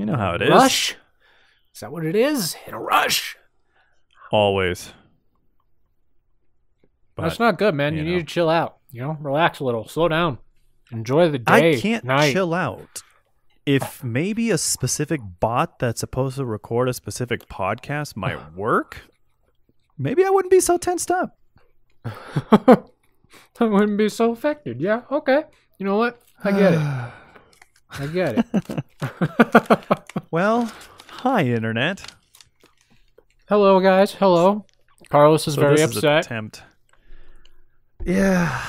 You know how it is. Rush? Is that what it is? In a rush? Always. That's not good, man. You, you need to chill out. You know, relax a little, slow down, enjoy the day. I can't night. chill out. If maybe a specific bot that's supposed to record a specific podcast might work, maybe I wouldn't be so tensed up. I wouldn't be so affected. Yeah, okay. You know what? I get it. I get it. Well, hi internet. Hello, guys. Hello. Carlos is So very this is upset. attempt. Yeah,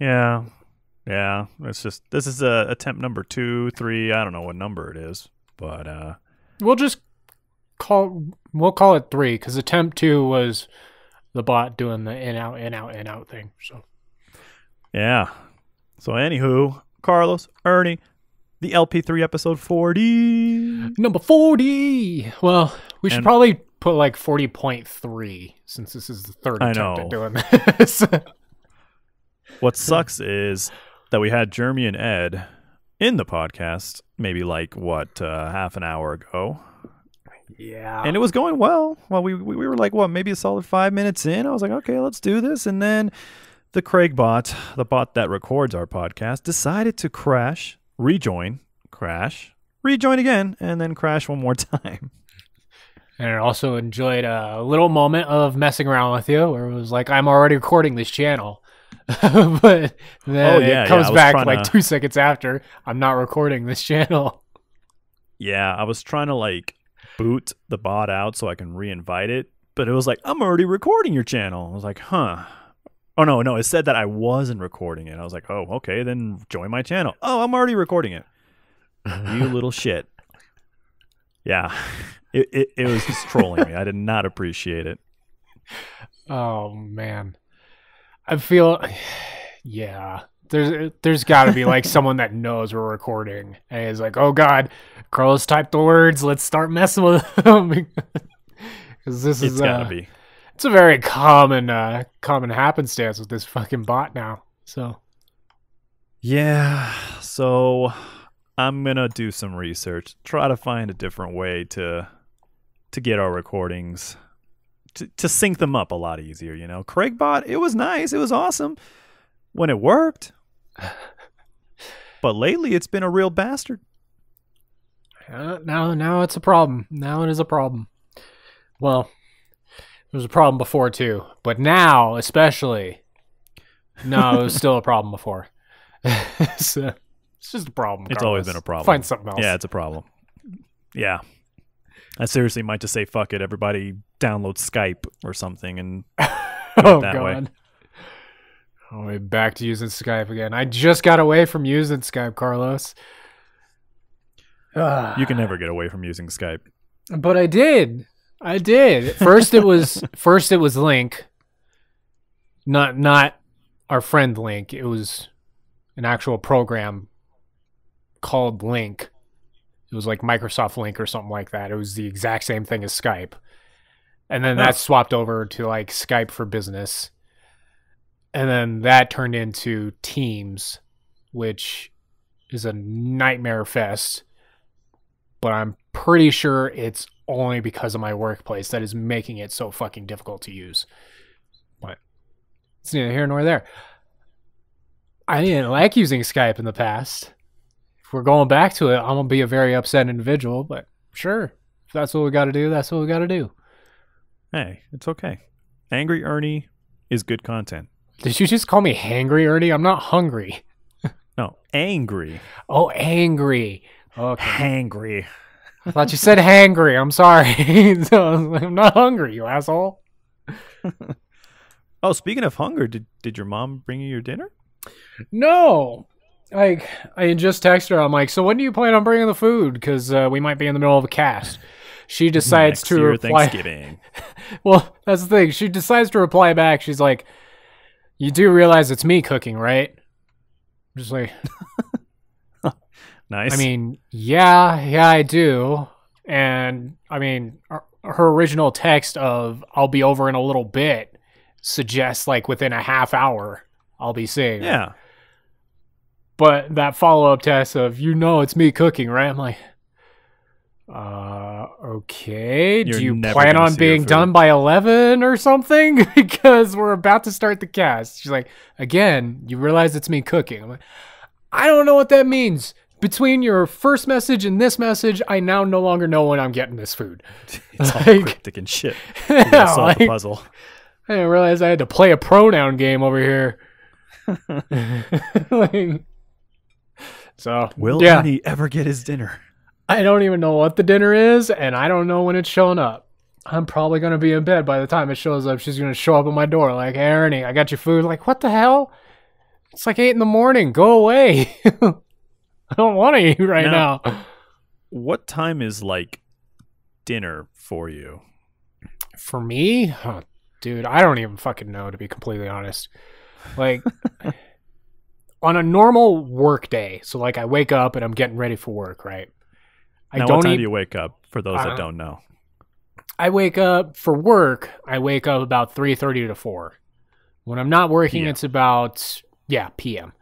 yeah, yeah. It's just this is uh, attempt number two, three. I don't know what number it is, but uh, we'll just call we'll call it three because attempt two was the bot doing the in out in out in out thing. So yeah. So anywho, Carlos, Ernie, the LP3 episode forty. number forty. Well, we should And- probably put like forty point three since this is the third I attempt know. at doing this. What sucks is that we had Jeremy and Ed in the podcast maybe like what uh, half an hour ago, yeah. and it was going well. Well, we we we were like what maybe a solid five minutes in. I was like, okay, let's do this, and then the Craig bot, the bot that records our podcast, decided to crash, rejoin, crash, rejoin again, and then crash one more time. And I also enjoyed a little moment of messing around with you where it was like, I'm already recording this channel. but then Oh, yeah, yeah, it comes was back like to- two seconds after, I'm not recording this channel. Yeah, I was trying to like boot the bot out so I can re-invite it, but it was like I'm already recording your channel. I was like, huh. Oh no, no, it said that I wasn't recording it. I was like, oh, okay, then join my channel. Oh, I'm already recording it. you little shit. Yeah, it, it it was just trolling me. I did not appreciate it. Oh, man. I feel, yeah. There's there's got to be like someone that knows we're recording and is like, oh God, Carlos typed the words. Let's start messing with them because this is It's gotta uh, be. It's a very common uh, common happenstance with this fucking bot now. So Yeah, so I'm gonna do some research, try to find a different way to to get our recordings to to sync them up a lot easier. You know, Craigbot, it was nice, it was awesome when it worked, but lately it's been a real bastard. Uh, now, now it's a problem. Now it is a problem. Well, it was a problem before too, but now especially, no, it was still a problem before. so, it's just a problem. It's always been a problem. Find something else. Yeah, it's a problem. Yeah. I seriously might just say fuck it, everybody download Skype or something and oh that way. god. Oh, we're back to using Skype again. I just got away from using Skype, Carlos. You can never get away from using Skype. But I did. I did. First it was first it was Link. Not not our friend Link. It was an actual program called Lync. It was like Microsoft Lync or something like that. It was the exact same thing as Skype. And then Oh. that swapped over to like Skype for business. And then that turned into Teams, which is a nightmare fest but I'm pretty sure it's only because of my workplace that is making it so fucking difficult to use. But it's neither here nor there. I didn't like using Skype in the past. If we're going back to it, I'm gonna be a very upset individual, but sure. If that's what we gotta do, that's what we gotta do. Hey, it's okay. Angry Ernie is good content. Did you just call me hangry, Ernie? I'm not hungry. No, angry. Oh, angry. Okay. Hangry. I thought you said hangry. I'm sorry. so, like, I'm not hungry, you asshole. Oh, speaking of hunger, did did your mom bring you your dinner? No. Like, I just texted her. I'm like, so when do you plan on bringing the food? Because uh, we might be in the middle of a cast. She decides Next to year, reply. Thanksgiving. Well, that's the thing. She decides to reply back. She's like, "You do realize it's me cooking, right?" I'm just like, nice. I mean, yeah, yeah, I do. And I mean, her, original text of "I'll be over in a little bit" suggests like within a half hour I'll be seeing. her. yeah. But that follow up test of "You know it's me cooking, right?" I'm like, Uh, okay. You're Do you plan on being done by 11 or something? because we're about to start the cast. She's like, again, you realize it's me cooking. I'm like, I don't know what that means. Between your first message and this message, I now no longer know when I'm getting this food. It's all Like- cryptic and shit. Yeah, solve the puzzle. I didn't realize I had to play a pronoun game over here. Like- so, Will yeah. Ernie ever get his dinner? I don't even know what the dinner is, and I don't know when it's showing up. I'm probably gonna be in bed by the time it shows up. She's gonna show up at my door like, "Hey, Ernie, I got your food." Like, what the hell? It's like eight in the morning. Go away. I don't want to eat right No. now. What time is like dinner for you? For me, oh, dude, I don't even fucking know to be completely honest. Like on a normal work day, so like I wake up and I'm getting ready for work, right? I now, don't what time eat do you wake up? For those Uh, that don't know, I wake up for work. I wake up about three thirty to four. When I'm not working, PM. it's about yeah p.m.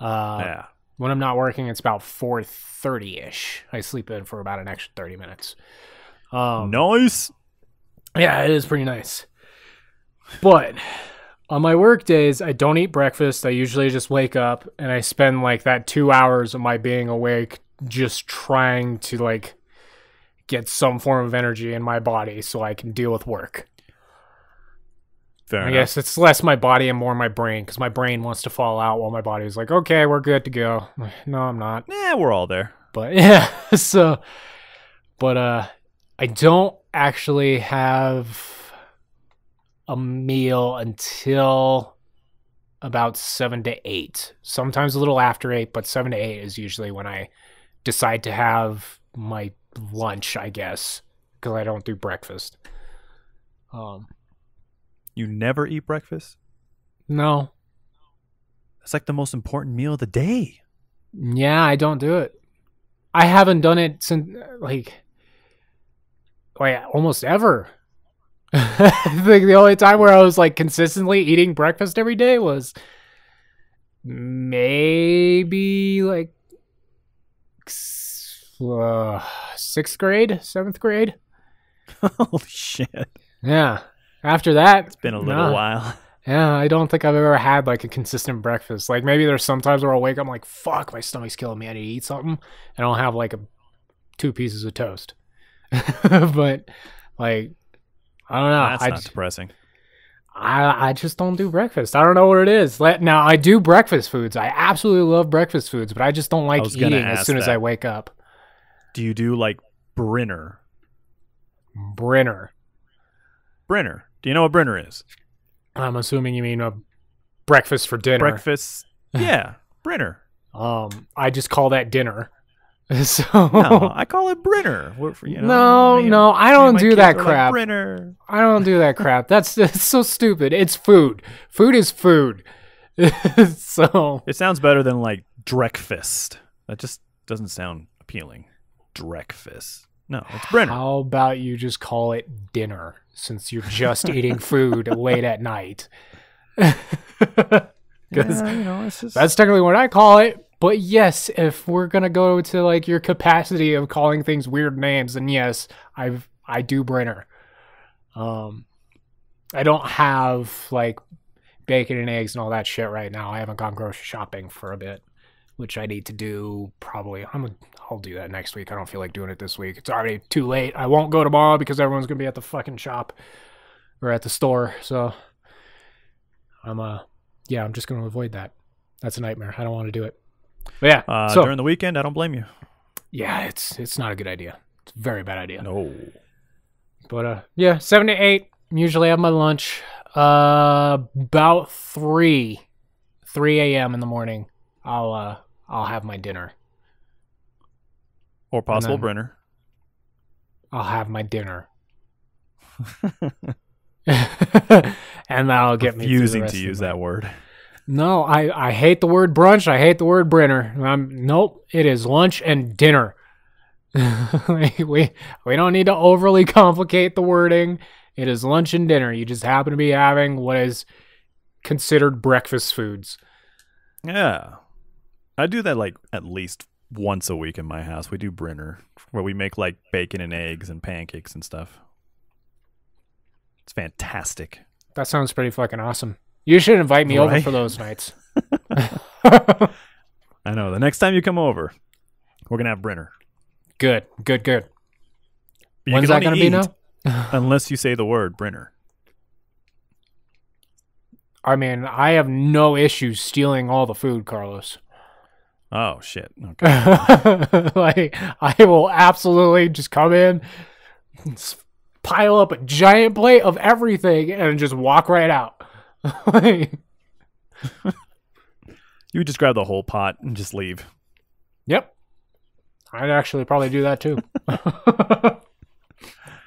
Uh, yeah. When I'm not working, it's about four thirty ish. I sleep in for about an extra thirty minutes. Um, nice. yeah, it is pretty nice. But on my work days, I don't eat breakfast. I usually just wake up and I spend like that two hours of my being awake just trying to like get some form of energy in my body so I can deal with work. Fair I enough. guess it's less my body and more my brain because my brain wants to fall out while my body is like, okay, we're good to go. No, I'm not. Yeah, we're all there. But yeah, so, but uh, I don't actually have a meal until about seven to eight. Sometimes a little after eight, but seven to eight is usually when I decide to have my lunch, I guess, because I don't do breakfast. Um, You never eat breakfast? no, It's like the most important meal of the day. Yeah, I don't do it. I haven't done it since like like almost ever. I think the only time where I was like consistently eating breakfast every day was maybe like uh, sixth grade, seventh grade. Holy shit. Yeah. After that, it's been a little nah. while. Yeah, I don't think I've ever had like a consistent breakfast. Like maybe there's sometimes where I'll wake up, I'm like, fuck, my stomach's killing me. I need to eat something. And I'll have like a two pieces of toast. but like I don't know. That's I, not just, depressing. I I just don't do breakfast. I don't know what it is. Let now I do breakfast foods. I absolutely love breakfast foods, but I just don't like eating as soon as. I wake up. Do you do like Brinner? Brinner. Brinner. Do you know what Brinner is? I'm assuming you mean a breakfast for dinner. Breakfast. Yeah, Brinner. Um, I just call that dinner. So No, I call it for- you know, no, no, I don't do that are like, crap. Brinner. I don't do that crap. That's, that's so stupid. It's food. Food is food. so It sounds better than like Dreckfist. That just doesn't sound appealing. Dreckfist. No, it's Brenner. how about you just call it dinner since you're just eating food late at night? Because Yeah, you know, just that's technically what I call it. But yes, if we're gonna go to like your capacity of calling things weird names, then yes, I've I do Brenner. Um, I don't have like bacon and eggs and all that shit right now. I haven't gone grocery shopping for a bit, which I need to do probably. I'm gonna, I'll do that next week. I don't feel like doing it this week. It's already too late. I won't go tomorrow because everyone's gonna be at the fucking shop or at the store. So I'm uh yeah, I'm just gonna avoid that. That's a nightmare. I don't want to do it. But yeah, uh, so during the weekend. I don't blame you. yeah, it's it's not a good idea. It's a very bad idea. No. But uh, yeah, seven to eight. Usually have my lunch. Uh, about three, three a.m. in the morning. I'll uh, I'll have my dinner. Or possible Brenner. I'll have my dinner, and that'll get me. Refusing to use that word. No, I, I hate the word brunch. I hate the word Brenner. I'm, nope, it is lunch and dinner. we we don't need to overly complicate the wording. It is lunch and dinner. You just happen to be having what is considered breakfast foods. Yeah. I do that like at least once a week in my house. We do Brenner, where we make like bacon and eggs and pancakes and stuff. It's fantastic. That sounds pretty fucking awesome. You should invite me over for those nights. I know. The next time you come over, we're gonna have Brenner. good, good, good. You When's that gonna be now? Unless you say the word Brenner. I mean, I have no issues stealing all the food, Carlos. Oh shit. Okay. like, I will absolutely just come in, pile up a giant plate of everything, and just walk right out. Like, You would just grab the whole pot and just leave. yep. I'd actually probably do that too.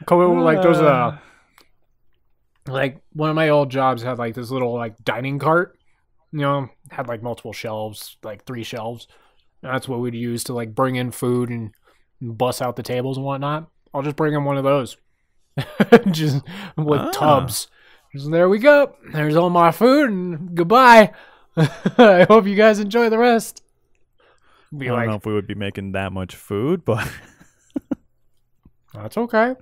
Come over like those uh like one of my old jobs had like this little like dining cart you know had like multiple shelves like three shelves. And that's what we'd use to like bring in food and bust out the tables and whatnot. I'll just bring in one of those. Just with Ah. tubs. Just, there we go. There's all my food and goodbye. I hope you guys enjoy the rest. Be I don't like know if we would be making that much food, but that's okay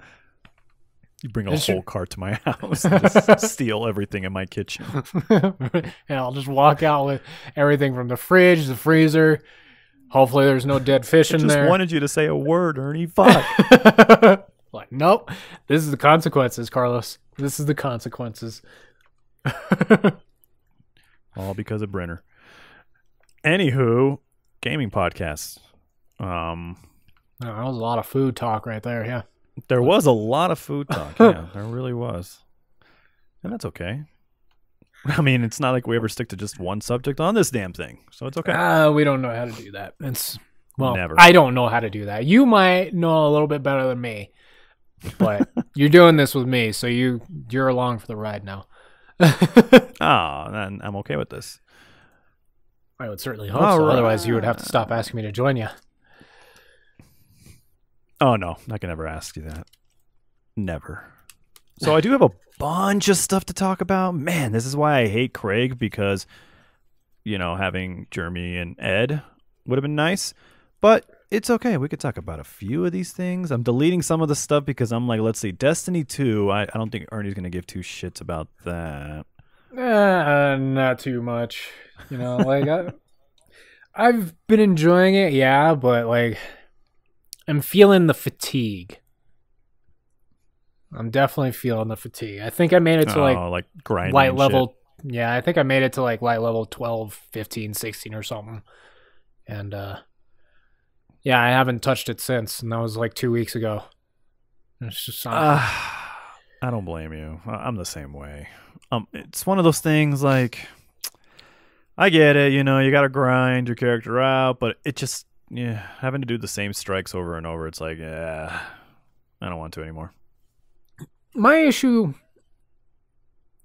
you bring a whole cart to my house and just steal everything in my kitchen. and I'll just walk out with everything from the fridge, the freezer. Hopefully, there's no dead fish in Just there. wanted you to say a word, Ernie. Fuck. like, nope. This is the consequences, Carlos. This is the consequences. All because of Brenner. Anywho, gaming podcasts. Um, Oh, that was a lot of food talk right there. Yeah. There was a lot of food talk. Yeah, there really was, and that's okay. I mean, it's not like we ever stick to just one subject on this damn thing, so it's okay. Uh, we don't know how to do that. It's well, Never. I don't know how to do that. You might know a little bit better than me, but you're doing this with me, so you you're along for the ride now. Ah, then I'm okay with this. I would certainly hope All so. Otherwise, you would have to stop asking me to join you. Oh no, I can never ask you that. Never. So I do have a bunch of stuff to talk about. Man, this is why I hate Craig because you know, having Jeremy and Ed would have been nice. But it's okay. We could talk about a few of these things. I'm deleting some of the stuff because I'm like, let's see, Destiny 2. I, I don't think Ernie's going to give two shits about that. Uh, not too much. You know, like I, I've been enjoying it, yeah, but like I'm feeling the fatigue. I'm definitely feeling the fatigue. I think I made it to like oh, like grinding. light and level. Yeah, I think I made it to like light level 12, 15, 16 or something. And uh yeah, I haven't touched it since, and that was like 2 weeks ago. It's just Ah, I don't blame you. I'm the same way. Um, it's one of those things like I get it. You know, you got to grind your character out, but it just yeah, having to do the same strikes over and over. It's like yeah, I don't want to anymore. my issue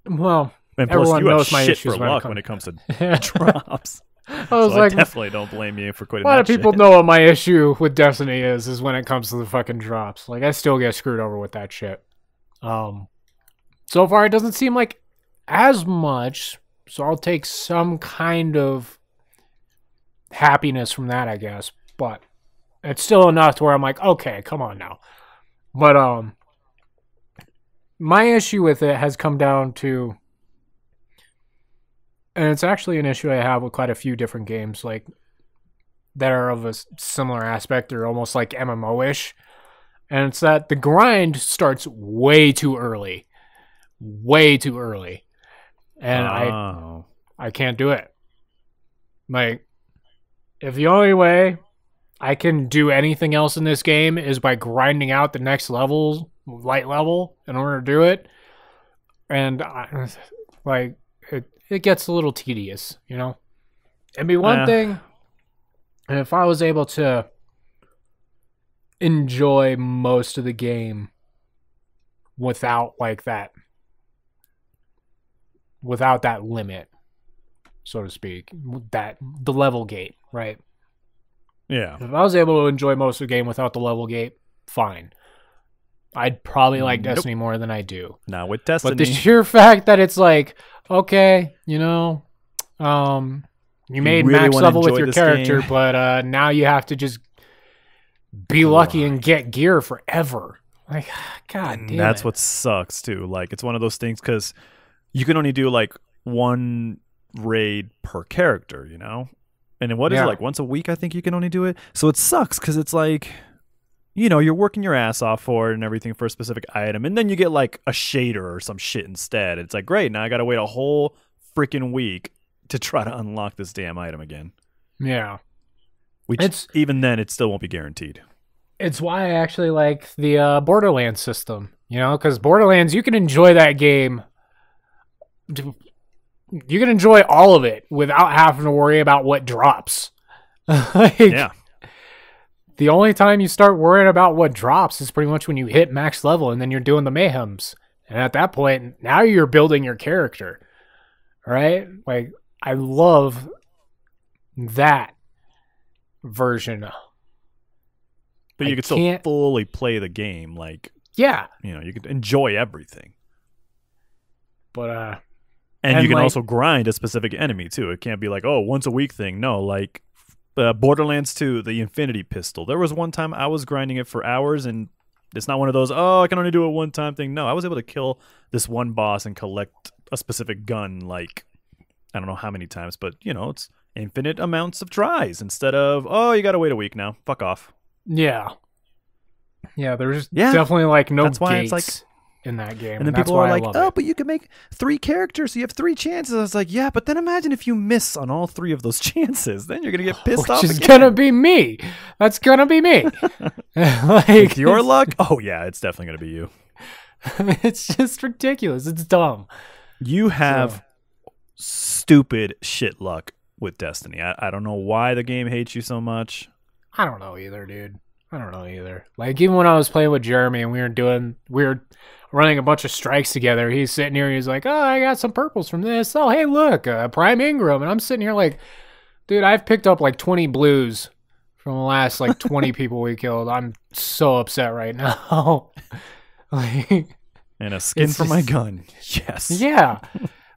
well, And plus, Everyone you have knows my shit issues for when it luck when it comes to drops. I was so like I definitely don't blame you for quitting. A lot of people shit. know what my issue with Destiny is, is when it comes to the fucking drops. Like I still get screwed over with that shit. Um, so far it doesn't seem like as much, so I'll take some kind of happiness from that, I guess. But it's still enough to where I'm like, okay, come on now. But um, my issue with it has come down to, and it's actually an issue I have with quite a few different games, like that are of a similar aspect. They're almost like MMO ish. And it's that the grind starts way too early. Way too early. And I oh. I can't do it. Like if the only way I can do anything else in this game is by grinding out the next level, light level, in order to do it, and I, like it, it gets a little tedious, you know. It'd be one thing if I was able to enjoy most of the game without like that without that limit so to speak that the level gate right Yeah. if i was able to enjoy most of the game without the level gate fine i'd probably like Nope. destiny more than i do Now with Destiny, but the sheer fact that it's like okay you know um you made really max level with your character, game. but uh, now you have to just be lucky and get gear forever. Like, God And damn that's it. what sucks too. Like it's one of those things because you can only do like one raid per character, you know. And what is Yeah. it like once a week? I think you can only do it. So it sucks because it's like, you know, you're working your ass off for it and everything for a specific item, and then you get like a shader or some shit instead. It's like great. Now I got to wait a whole freaking week to try to unlock this damn item again. Yeah. Which It's- even then it still won't be guaranteed. It's why I actually like the uh, Borderlands system, you know, because Borderlands, you can enjoy that game. You can enjoy all of it without having to worry about what drops. like, Yeah. The only time you start worrying about what drops is pretty much when you hit max level and then you're doing the mayhems. And at that point, now you're building your character. Right? Like, I love that version. But you I can still can't- fully play the game. Like Yeah. you know, you can enjoy everything. But, uh, And, And, you can like- also grind a specific enemy too. It can't be like, oh, once a week thing. No, like uh, Borderlands 2, the Infinity Pistol. There was one time I was grinding it for hours, and it's not one of those, oh, I can only do it one time thing. No, I was able to kill this one boss and collect a specific gun, like, I don't know how many times, but, you know, it's infinite amounts of tries instead of, oh, you got to wait a week now. Fuck off. yeah. Yeah, there's Yeah. definitely like no That's why gates it's like- in that game. And then people are like, "Oh, it. but you can make three characters, so you have three chances." I was like, "Yeah, but then imagine if you miss on all three of those chances, then you're gonna get pissed Which off." is again. gonna be me. That's gonna be me. like With your luck, oh yeah, it's definitely gonna be you. it's just ridiculous. It's dumb. You have stupid shit luck with Destiny. I, I don't know why the game hates you so much. I don't know either, dude. I don't know either. Like even when I was playing with Jeremy and we were doing we were running a bunch of strikes together, he's sitting here, he's like, Oh, I got some purples from this. Oh, hey look, uh, Prime Engram. And I'm sitting here like, dude, I've picked up like twenty blues from the last like twenty people we killed. I'm so upset right now. like And a skin for my gun. Yes. Yeah.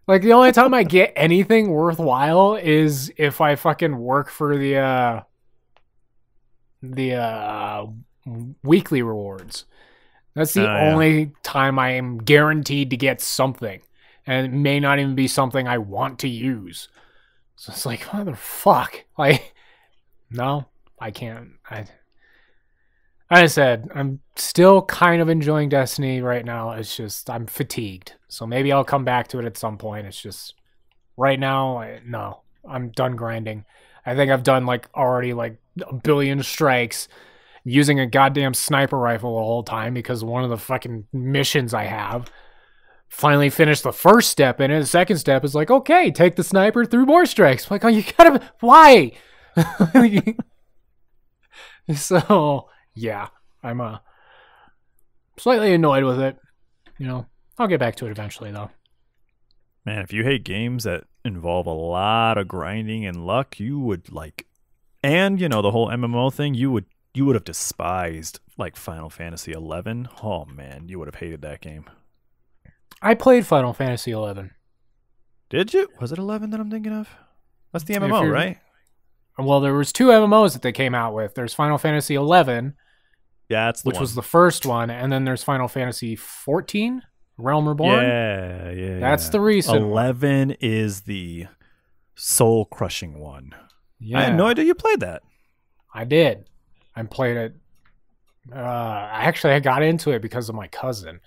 Like the only time I get anything worthwhile is if I fucking work for the uh the uh weekly rewards. That's the Oh, yeah. only time I am guaranteed to get something. And it may not even be something I want to use. So it's like, motherfuck. Like no, I can't. I I said, I'm still kind of enjoying Destiny right now. It's just I'm fatigued. So maybe I'll come back to it at some point. It's just right now, I, no. I'm done grinding. I think I've done like already like a billion strikes using a goddamn sniper rifle the whole time because one of the fucking missions I have. Finally finished the first step in it. The second step is like, okay, take the sniper through more strikes. like, oh, you gotta, why? so yeah, I'm uh slightly annoyed with it. You know, I'll get back to it eventually though. Man, if you hate games that involve a lot of grinding and luck, you would like and you know the whole MMO thing, you would you would have despised like Final Fantasy 11. Oh man, you would have hated that game. I played Final Fantasy 11. Did you? Was it 11 that I'm thinking of? That's the MMO, right? Well, there was two MMOs that they came out with. There's Final Fantasy 11, Yeah, that's which one. was the first one, and then there's Final Fantasy 14, Realm Reborn. Yeah, yeah. That's yeah. the recent one. 11 is the soul crushing one. Yeah, I had no idea you played that. I did. I played it. Uh, actually, I got into it because of my cousin.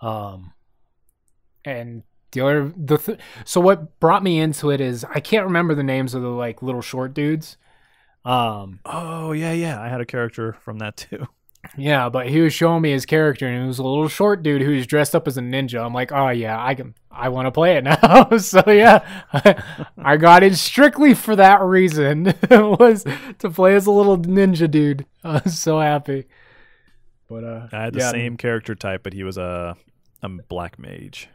Um, and the other the th- so what brought me into it is I can't remember the names of the like little short dudes. Um, Oh, yeah, yeah. I had a character from that too. Yeah, but he was showing me his character, and it was a little short dude who was dressed up as a ninja. I'm like, oh yeah, I can, I want to play it now. so yeah, I got it strictly for that reason. was to play as a little ninja dude. I was so happy. But uh, I had the yeah, same character type, but he was a, a black mage,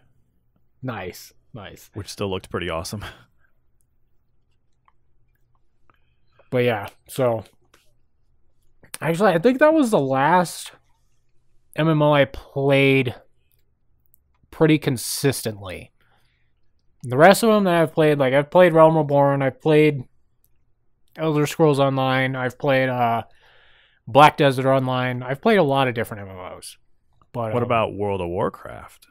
Nice, nice. which still looked pretty awesome. But yeah, so actually, I think that was the last MMO I played pretty consistently. the rest of them that I've played, like I've played Realm Reborn, I've played Elder Scrolls Online, I've played uh, Black Desert Online, I've played a lot of different MMOs. But What um, about World of Warcraft?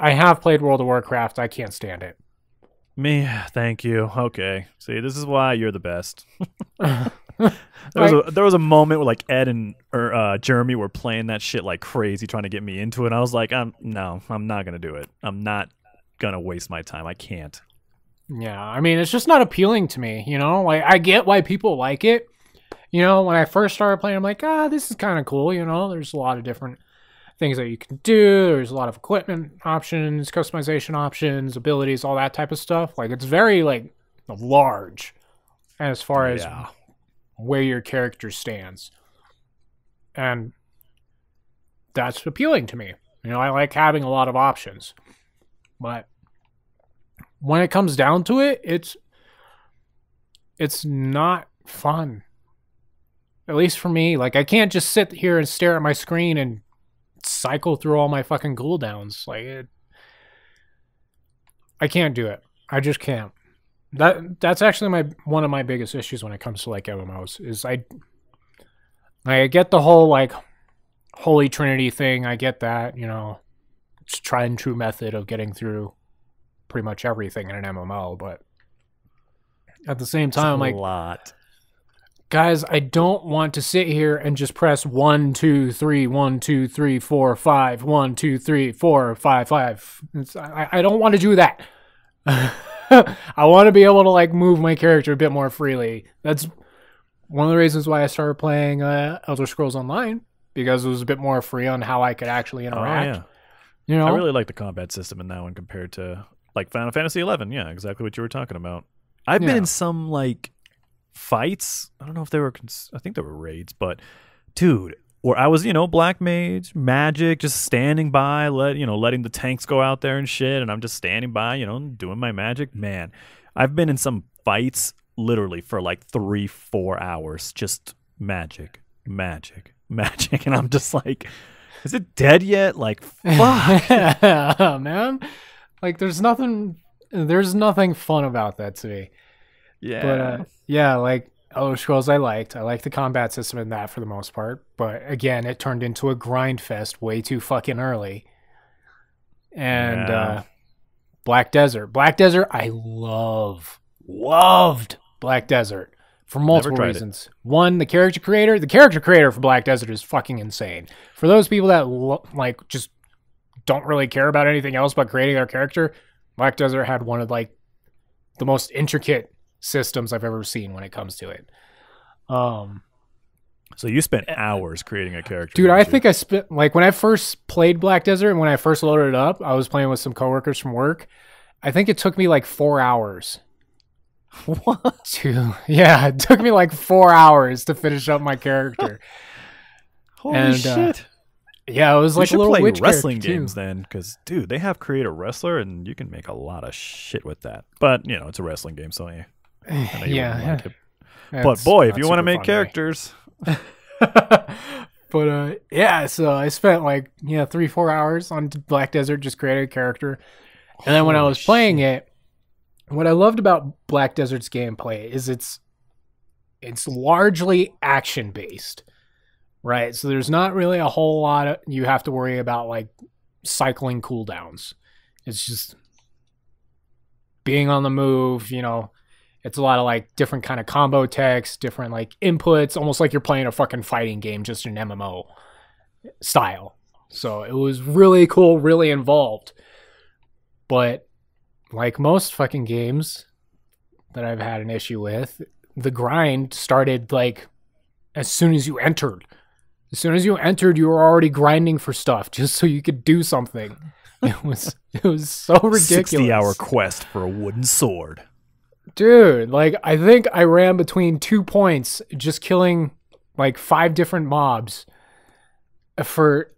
I have played World of Warcraft. I can't stand it. Me, thank you. Okay. See, this is why you're the best. There was, a, there was a moment where like Ed and or uh, Jeremy were playing that shit like crazy, trying to get me into it. And I was like, I'm no, I'm not gonna do it. I'm not gonna waste my time. I can't. Yeah, I mean, it's just not appealing to me, you know? Like, I get why people like it. You know, when I first started playing, I'm like, ah, this is kind of cool, you know? There's a lot of different things that you can do. There's a lot of equipment options, customization options, abilities, all that type of stuff. Like, it's very, like, large as far as yeah. Where your character stands. And that's appealing to me. You know, I like having a lot of options. But when it comes down to it, it's it's not fun. At least for me, like I can't just sit here and stare at my screen and cycle through all my fucking cooldowns. Like it I can't do it. I just can't. That that's actually my one of my biggest issues when it comes to like MMOs is I I get the whole like holy trinity thing. I get that, you know. It's a tried and true method of getting through pretty much everything in an MMO, but at the same time, I'm like, lot. guys, I don't want to sit here and just press one, two, three, one, two, three, four, five, one, two, three, four, five, five. It's, I, I don't want to do that. I want to be able to like move my character a bit more freely. That's one of the reasons why I started playing uh, Elder Scrolls Online because it was a bit more free on how I could actually Oh interact. yeah. You know, I really like the combat system in that one compared to like Final Fantasy Eleven. Yeah, exactly what you were talking about. I've Yeah. been in some like fights. I don't know if they were. Cons- I think they were raids, but dude, where I was, you know, black mage, magic, just standing by, let you know, letting the tanks go out there and shit, and I'm just standing by, you know, doing my magic. Man, I've been in some fights literally for like three, four hours, just magic, magic, magic, and I'm just like. Is it dead yet? Like, fuck. man. Like, there's nothing, there's nothing fun about that to me. Yeah. But uh, yeah, like Elder Scrolls, I liked. I liked the combat system in that for the most part. But again, it turned into a grind fest way too fucking early. And Yeah. uh, Black Desert, Black Desert, I love, loved Black Desert for multiple tried it. reasons. One, the character creator, the character creator for Black Desert is fucking insane. For those people that lo- like just don't really care about anything else but creating their character, Black Desert had one of like the most intricate systems I've ever seen when it comes to it. Um, so you spent hours creating a character, dude, I you? think I spent like when I first played Black Desert and when I first loaded it up, I was playing with some coworkers from work. I think it took me like four hours what? to yeah, it took me like four hours to finish up my character. Holy And, uh, shit! yeah, it was you like a should little play wrestling character, too. games then, because dude, they have create a wrestler, and you can make a lot of shit with that. But you know, it's a wrestling game, so yeah. Yeah, like. But boy, if you want to make fun to me. characters, but uh yeah so i spent like yeah three four hours on black desert just creating a character. And then when i Holy was playing it what i loved about black desert's gameplay is it's it's largely action based right? So there's not really a whole lot of, you have to worry about like cycling cooldowns. It's just being on the move you know it's a lot of like different kind of combo text, different like inputs, almost like you're playing a fucking fighting game, just an MMO style. So it was really cool, really involved. But like most fucking games that I've had an issue with, the grind started like as soon as you entered. As soon as you entered, you were already grinding for stuff just so you could do something. It was it was so ridiculous. sixty-hour quest for a wooden sword. Dude, like I think I ran between two points just killing like five different mobs for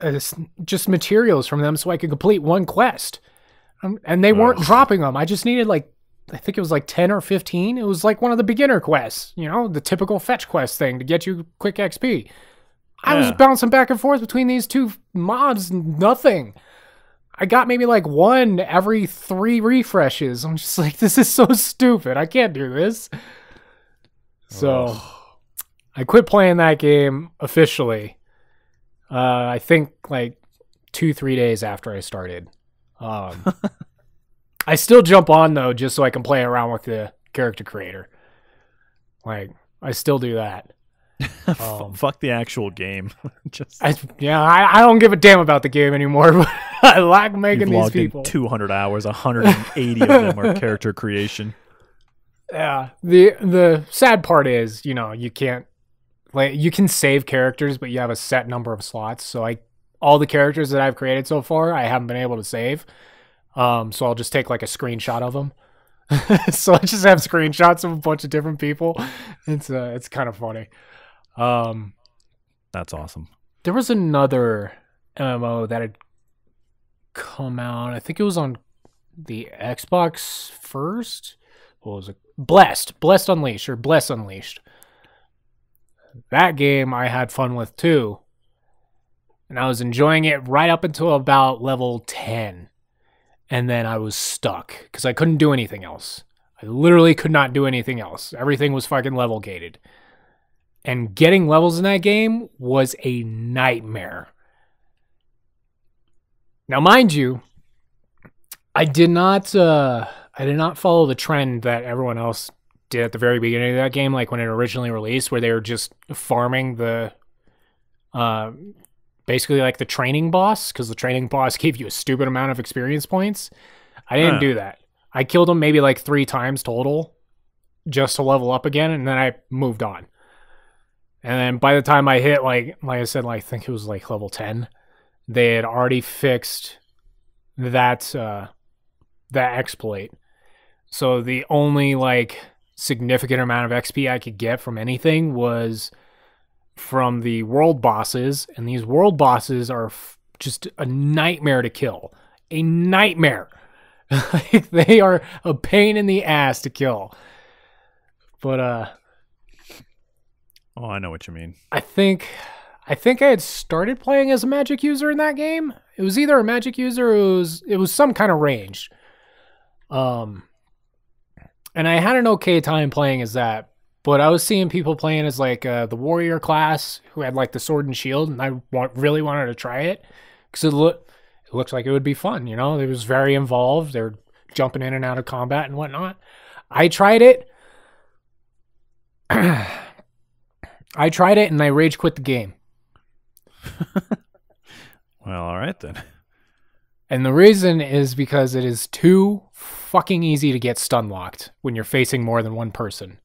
uh, just materials from them so I could complete one quest. Um, and they weren't dropping them. I just needed like I think it was like 10 or 15. It was like one of the beginner quests, you know, the typical fetch quest thing to get you quick XP. I was bouncing back and forth between these two mobs, nothing. I got maybe like one every three refreshes. I'm just like, this is so stupid. I can't do this. So. I quit playing that game officially. Uh, I think like two, three days after I started. Um, I still jump on though, just so I can play around with the character creator. Like, I still do that. Um, fuck the actual game. Just I, yeah, I, I don't give a damn about the game anymore. But I like making these people. 200 hours. 180 of them are character creation. Yeah. The the sad part is, you know, you can't like you can save characters, but you have a set number of slots. So I all the characters that I've created so far, I haven't been able to save. Um, so I'll just take like a screenshot of them. so I just have screenshots of a bunch of different people. It's uh, it's kind of funny. Um, That's awesome. there was another MMO that had come out. I think it was on the Xbox first. What was it? Blessed, Blessed Unleashed, or Bless Unleashed. That game I had fun with too, and I was enjoying it right up until about level ten, and then I was stuck because I couldn't do anything else. I literally could not do anything else. Everything was fucking level gated and getting levels in that game was a nightmare. Now, mind you, I did not uh, I did not follow the trend that everyone else did at the very beginning of that game, like when it originally released, where they were just farming the uh, basically like the training boss, because the training boss gave you a stupid amount of experience points. I didn't Huh. do that. I killed him maybe like three times total just to level up again, and then I moved on. And then by the time I hit like like I said, like I think it was like level ten, they had already fixed that uh that exploit. So the only like significant amount of XP I could get from anything was from the world bosses, and these world bosses are f- just a nightmare to kill. A nightmare. like they are a pain in the ass to kill. But uh Oh, I know what you mean. I think I think I had started playing as a magic user in that game. It was either a magic user or it was it was some kind of range. Um and I had an okay time playing as that, but I was seeing people playing as like uh, the warrior class who had like the sword and shield and I want, really wanted to try it cuz it looked it looked like it would be fun, you know? It was very involved. They're jumping in and out of combat and whatnot. I tried it. I tried it and I rage quit the game. Well, all right then. And the reason is because it is too fucking easy to get stun locked when you're facing more than one person.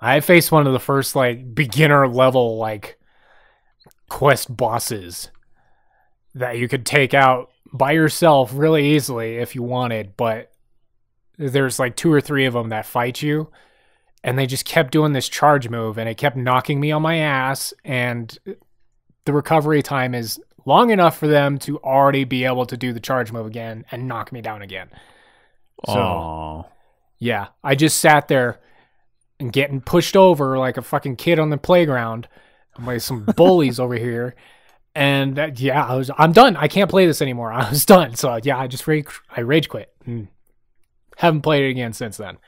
I faced one of the first like beginner level like quest bosses that you could take out by yourself really easily if you wanted, but there's like two or three of them that fight you and they just kept doing this charge move and it kept knocking me on my ass and the recovery time is long enough for them to already be able to do the charge move again and knock me down again. So- Oh, Yeah, I just sat there and getting pushed over like a fucking kid on the playground by some bullies over here. And that, yeah, I was I'm done. I can't play this anymore. I was done. So yeah, I just rage I rage quit. And haven't played it again since then.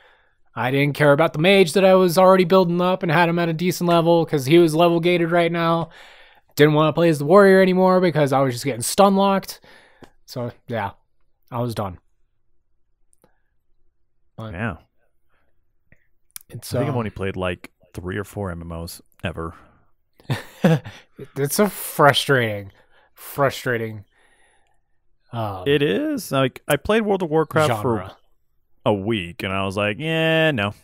I didn't care about the mage that I was already building up and had him at a decent level because he was level gated right now. Didn't want to play as the warrior anymore because I was just getting stun locked. So yeah, I was done. yeah. It's I think I've um, only played like three or four MMOs ever. it's a frustrating, frustrating. Um, It is like I played World of Warcraft genre. for a week, and I was like, yeah, no.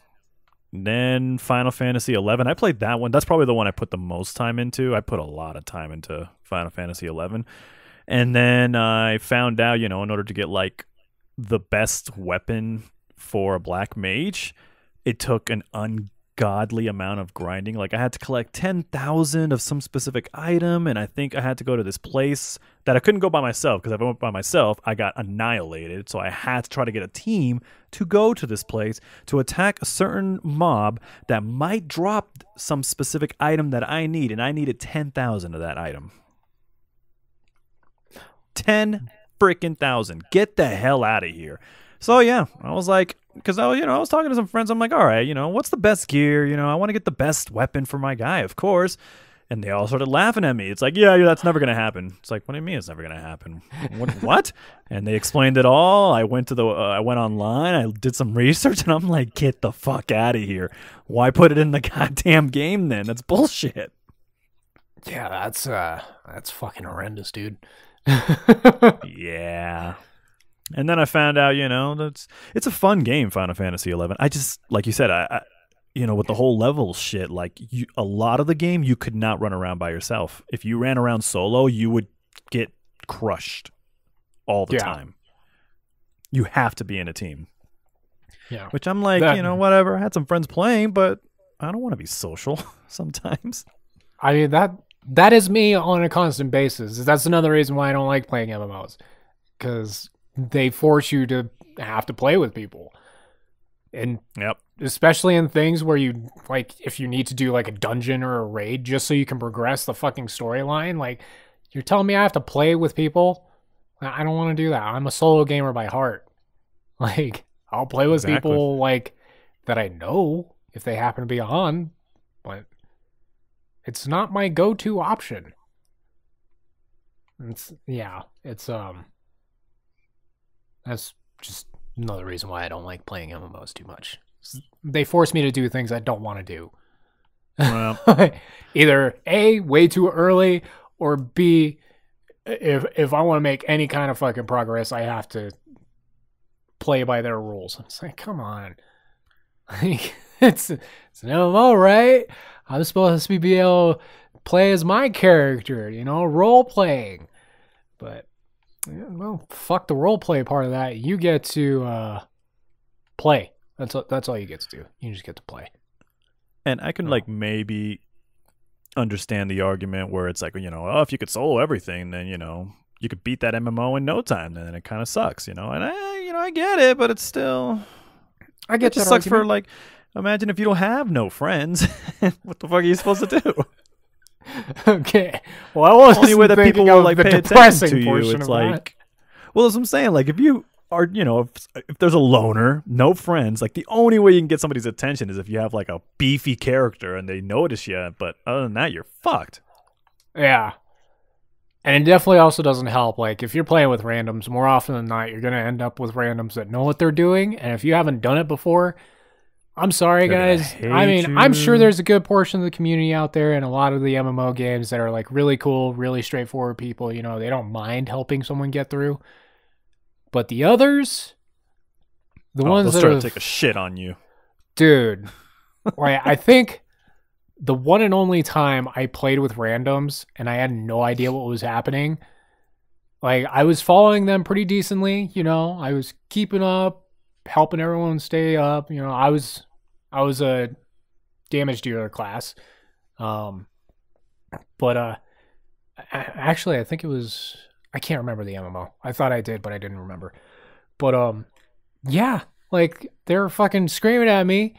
Then Final Fantasy eleven. I played that one. That's probably the one I put the most time into. I put a lot of time into Final Fantasy eleven, and then I found out, you know, in order to get like the best weapon for a black mage, it took an ungodly amount of grinding. Like I had to collect 10,000 of some specific item and I think I had to go to this place that I couldn't go by myself because if I went by myself, I got annihilated. So I had to try to get a team to go to this place to attack a certain mob that might drop some specific item that I need and I needed 10,000 of that item. 10 freaking thousand. Get the hell out of here. So yeah, I was like, because I, you know, I was talking to some friends. I'm like, all right, you know, what's the best gear? You know, I want to get the best weapon for my guy, of course. And they all started laughing at me. It's like, yeah, that's never gonna happen. It's like, what do you mean it's never gonna happen? What? what? And they explained it all. I went to the, uh, I went online. I did some research, and I'm like, get the fuck out of here. Why put it in the goddamn game then? That's bullshit. Yeah, that's uh that's fucking horrendous, dude. yeah. And then I found out, you know, that's it's a fun game, Final Fantasy Eleven. I just, like you said, I, I you know, with the whole level shit, like you, a lot of the game, you could not run around by yourself. If you ran around solo, you would get crushed all the Yeah. time. You have to be in a team. Yeah. Which I'm like, That- you know, whatever. I had some friends playing, but I don't want to be social sometimes. I mean that that is me on a constant basis. That's another reason why I don't like playing MMOs because they force you to have to play with people, and Yep. especially in things where you like if you need to do like a dungeon or a raid just so you can progress the fucking storyline. Like you're telling me I have to play with people. I don't want to do that. I'm a solo gamer by heart. Like I'll play with Exactly. people like that I know if they happen to be on, but it's not my go-to option. It's yeah, it's um that's just another reason why I don't like playing MMOs too much. Mm. They force me to do things I don't want to do. Well, Either A, way too early, or B, if if I want to make any kind of fucking progress, I have to play by their rules. It's like, come on. Like, it's it's an MMO, right? I'm supposed to be able to play as my character, you know, role playing. But yeah, well, fuck the role play part of that. You get to uh, play. That's all, that's all you get to do. You just get to play. And I can No. like maybe understand the argument where it's like, you know, oh, if you could solo everything, then you know you could beat that MMO in no time. Then it kind of sucks, you know. And I, you know, I get it, but it's still I get it just sucks for like. Imagine if you don't have no friends. what the fuck are you supposed to do? okay. Well, I wasn't Only way that people of like the pay attention depressing to you, it's like, well, that's what I'm saying. Like if you are, you know, if, if there's a loner, no friends, like the only way you can get somebody's attention is if you have like a beefy character and they notice you. But other than that, you're fucked. Yeah. And it definitely also doesn't help. Like if you're playing with randoms, more often than not, you're gonna end up with randoms that know what they're doing. And if you haven't done it before, I'm sorry, They're guys. I mean, I'm sure there's a good portion of the community out there, and a lot of the MMO games that are like really cool, really straightforward people. You know, they don't mind helping someone get through. But the others, the Oh, ones that start are to take a shit on you. dude like i think the one and only time i played with randoms and i had no idea what was happening like i was following them pretty decently you know i was keeping up helping everyone stay up you know i was i was a damage dealer class um but uh actually i think it was i can't remember the mmo i thought i did but i didn't remember but um yeah like they're fucking screaming at me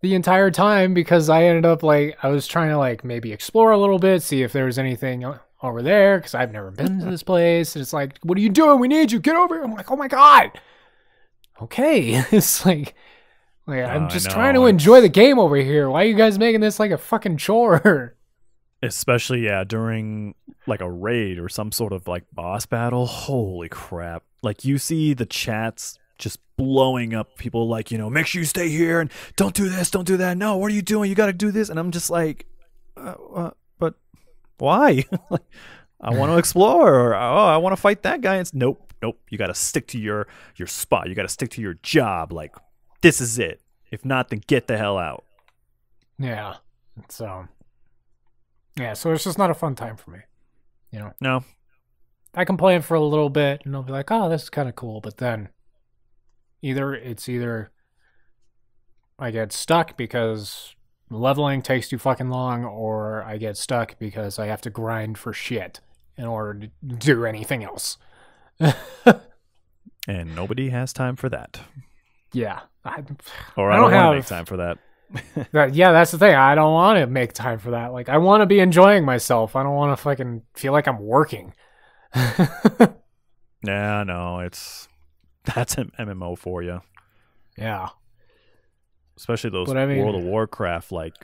the entire time because I ended up like I was trying to like maybe explore a little bit, see if there was anything over there because I've never been to this place. And it's like, what are you doing? We need you. Get over here. I'm like, oh my god. Okay, it's like, like Oh, I'm just know, trying to it's- enjoy the game over here. Why are you guys making this like a fucking chore? Especially yeah, during like a raid or some sort of like boss battle. Holy crap! Like you see the chats just blowing up. People like you know, make sure you stay here and don't do this, don't do that. No, what are you doing? You got to do this. And I'm just like, uh, uh, but why? like, I want to explore. Or oh, I want to fight that guy. It's nope, nope. You got to stick to your your spot. You got to stick to your job. Like this is it. If not, then get the hell out. yeah. So yeah, so it's just not a fun time for me. You know. No, I complain for a little bit and I'll be like, oh, this is kind of cool. But then either it's either I get stuck because leveling takes too fucking long, or I get stuck because I have to grind for shit in order to do anything else. and nobody has time for that. yeah. I, Or I I don't don't, want to have- make time for that. that, yeah, that's the thing. I don't want to make time for that. Like, I want to be enjoying myself. I don't want to fucking feel like I'm working. Yeah, no, it's that's an MMO for you. Yeah. Especially those I mean- World of Warcraft like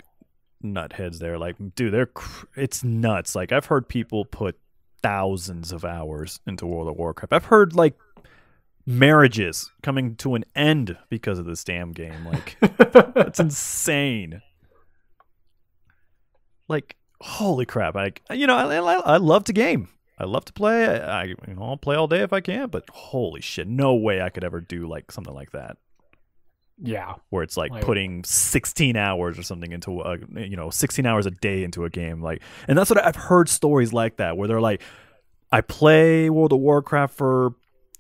nutheads. There, like, dude, they're cr- it's nuts. Like, I've heard people put thousands of hours into World of Warcraft. I've heard like marriages coming to an end because of this damn game. Like, that's insane. Like, holy crap! Like, you know, I, I, I love to game. I love to play. I, I you know, I'll play all day if I can. But holy shit, no way I could ever do like something like that yeah. where it's like Like- putting 16 hours or something into a you know 16 hours a day into a game like and that's what I've heard stories like that where they're like I play World of Warcraft for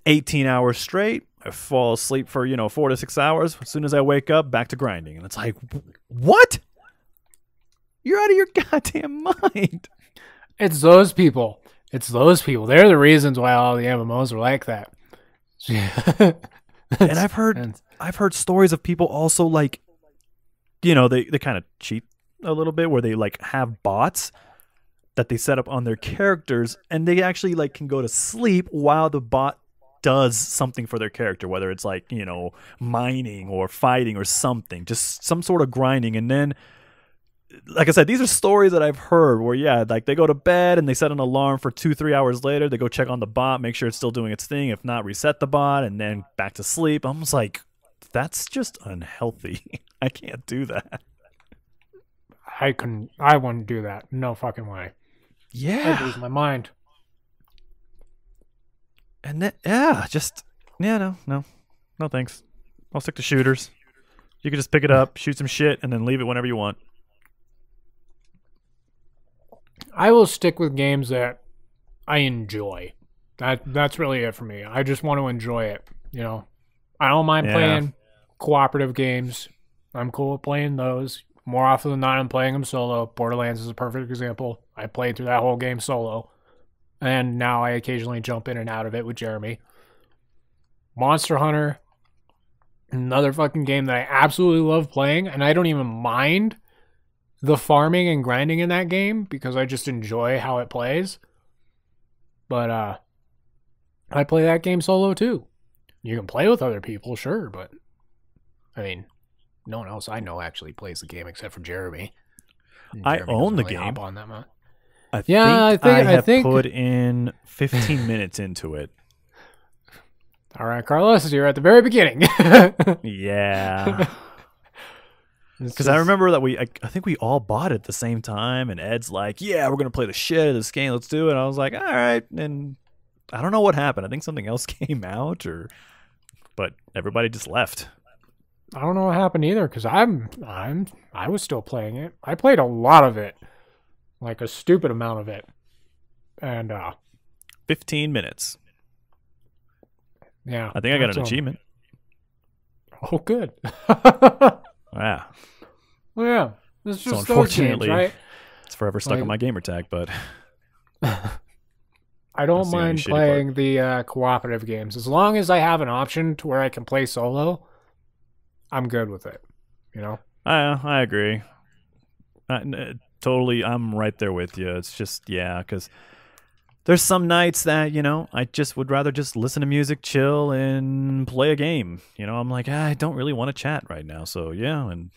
18 hours straight I fall asleep for you know 4 to 6 hours as soon as I wake up back to grinding and it's like what you're out of your goddamn mind It's those people. It's those people. They're the reasons why all the MMOs are like that. and I've heard I've heard stories of people also like you know, they, they kind of cheat a little bit where they like have bots that they set up on their characters and they actually like can go to sleep while the bot does something for their character, whether it's like, you know, mining or fighting or something, just some sort of grinding. And then like I said, these are stories that I've heard where, yeah, like they go to bed and they set an alarm for two, three hours later. They go check on the bot, make sure it's still doing its thing. If not, reset the bot and then back to sleep. I'm just like, that's just unhealthy. I can't do that. I couldn't. I wouldn't do that. No fucking way. Yeah, I'd lose my mind. And then, yeah, just, yeah, no, no, no thanks. I'll stick to shooters. You can just pick it up, shoot some shit, and then leave it whenever you want. I will stick with games that I enjoy. That that's really it for me. I just want to enjoy it. You know, I don't mind Yeah. playing cooperative games. I'm cool with playing those. More often than not, I'm playing them solo. Borderlands is a perfect example. I played through that whole game solo, and now I occasionally jump in and out of it with Jeremy. Monster Hunter, another fucking game that I absolutely love playing, and I don't even mind the farming and grinding in that game because I just enjoy how it plays. But uh I play that game solo too. You can play with other people, sure, but I mean, no one else I know actually plays the game except for Jeremy. And I Jeremy own the hop game. on that much. I Yeah, I think think- I I have think- put in 15 minutes into it. All right, Carlos, you're at the very beginning. Yeah. It's Because I remember that we, I, I think we all bought it at the same time, and Ed's like, "Yeah, we're gonna play the shit out of this game. Let's do it." And I was like, "All right." And I don't know what happened. I think something else came out, or but everybody just left. I don't know what happened either because I'm I'm I was still playing it. I played a lot of it, like a stupid amount of it, and uh Fifteen minutes. yeah, I think I got an all- achievement. Oh, good. Yeah, well, yeah, it's So just games, unfortunately- right? it's forever stuck Like- on my gamer tag. But I don't That's the only mind shitty part. playing the uh, cooperative games as long as I have an option to where I can play solo. I'm good with it. You know. I I agree. I, n- totally, I'm right there with you. It's just yeah, because there's some nights that you know I just would rather just listen to music, chill, and play a game. You know, I'm like ah, I don't really want to chat right now. So yeah, and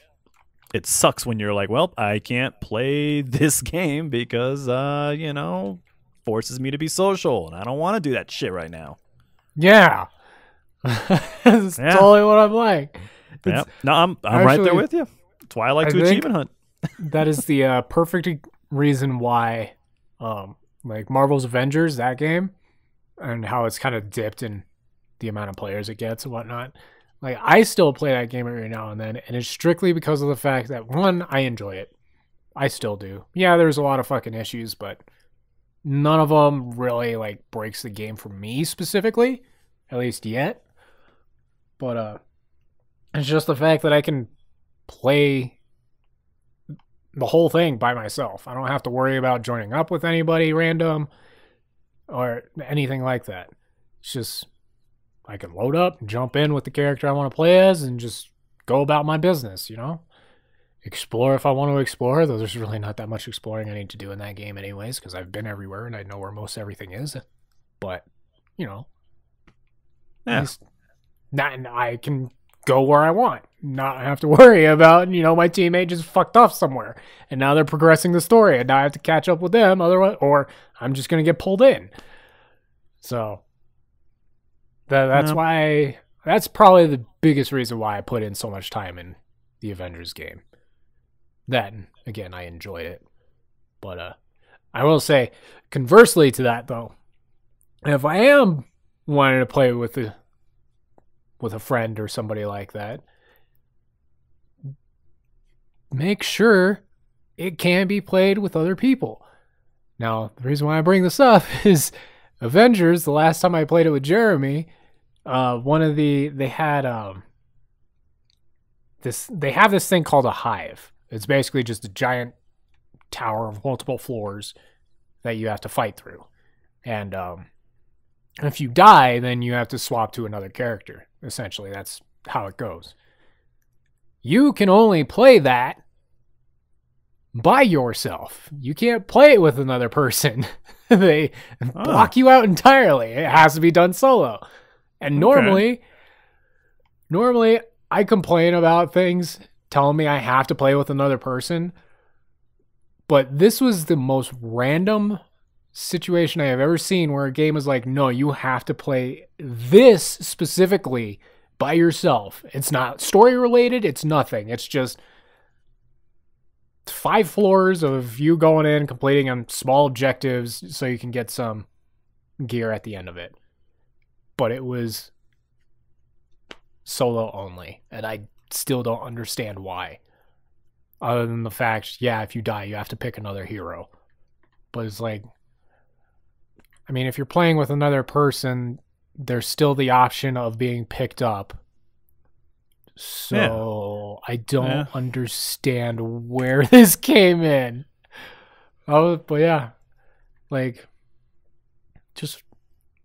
it sucks when you're like, well, I can't play this game because uh, you know, forces me to be social, and I don't want to do that shit right now. Yeah. That's Yeah. totally what I'm like. Yeah, no, I'm I'm right there with you. That's why I like I to achievement hunt. that is the uh, perfect reason why, um, like Marvel's Avengers, that game, and how it's kind of dipped in the amount of players it gets and whatnot. Like I still play that game every now and then, and it's strictly because of the fact that one, I enjoy it. I still do. Yeah, there's a lot of fucking issues, but none of them really like breaks the game for me specifically, at least yet. But uh, it's just the fact that I can play the whole thing by myself. I don't have to worry about joining up with anybody random or anything like that. It's just I can load up and jump in with the character I want to play as and just go about my business, you know? Explore if I want to explore, though there's really not that much exploring I need to do in that game anyways because I've been everywhere and I know where most everything is. But, you know, Yeah. Not, I can go where I want, not have to worry about you know my teammate just fucked off somewhere, and now they're progressing the story, and now I have to catch up with them. Otherwise, or I'm just gonna get pulled in. So that, that's why that's probably the biggest reason why I put in so much time in the Avengers game. Then again, I enjoyed it, but uh, I will say, conversely to that though, if I am wanting to play with a with a friend or somebody like that, make sure it can be played with other people. Now, the reason why I bring this up is Avengers. The last time I played it with Jeremy, uh, one of the they had um this they have this thing called a hive. It's basically just a giant tower of multiple floors that you have to fight through, and um, if you die, then you have to swap to another character. Essentially, that's how it goes. You can only play that by yourself. You can't play it with another person. they ah. block you out entirely. It has to be done solo. And normally, normally I complain about things telling me I have to play with another person. But this was the most random situation I have ever seen where a game is like, no, you have to play this specifically by yourself. It's not story related, it's nothing. It's just five floors of you going in, completing on small objectives so you can get some gear at the end of it. But it was solo only, and I still don't understand why. Other than the fact, yeah, if you die, you have to pick another hero. But it's like, I mean, if you're playing with another person, there's still the option of being picked up. So I don't Yeah. understand where this came in. Oh, but yeah, like just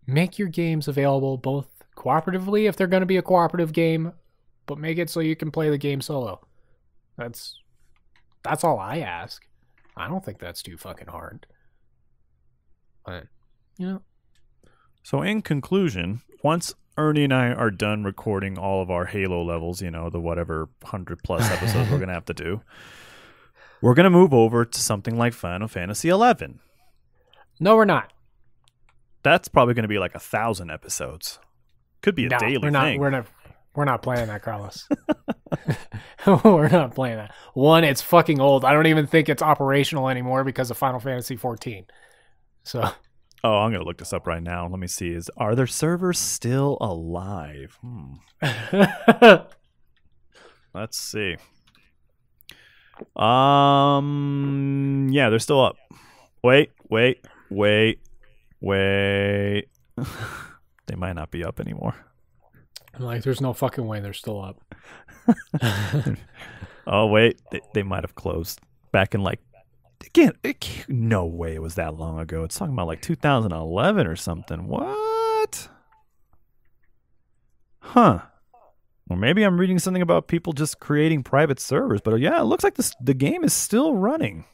make your games available both cooperatively if they're going to be a cooperative game, but make it so you can play the game solo. That's that's all I ask. I don't think that's too fucking hard. But you know, So, in conclusion, once Ernie and I are done recording all of our Halo levels, you know, the whatever 100 plus episodes we're going to have to do, we're going to move over to something like Final Fantasy 11. no, we're not. That's probably going to be like a thousand episodes. Could be a no, daily we're not. thing. We're not. We're not playing that, Carlos. we're not playing that. One, it's fucking old. I don't even think it's operational anymore because of Final Fantasy 14. So oh, I'm going to look this up right now. Let me see. Is Are their servers still alive? Hmm. Let's see. Um, yeah, they're still up. Wait, wait, wait, wait. they might not be up anymore. I'm like, there's no fucking way they're still up. Oh wait, they, they might have closed back in like again. It can't, no way it was that long ago. It's talking about like 2011 or something. What? Huh? Or maybe I'm reading something about people just creating private servers. But uh, yeah, it looks like this the game is still running.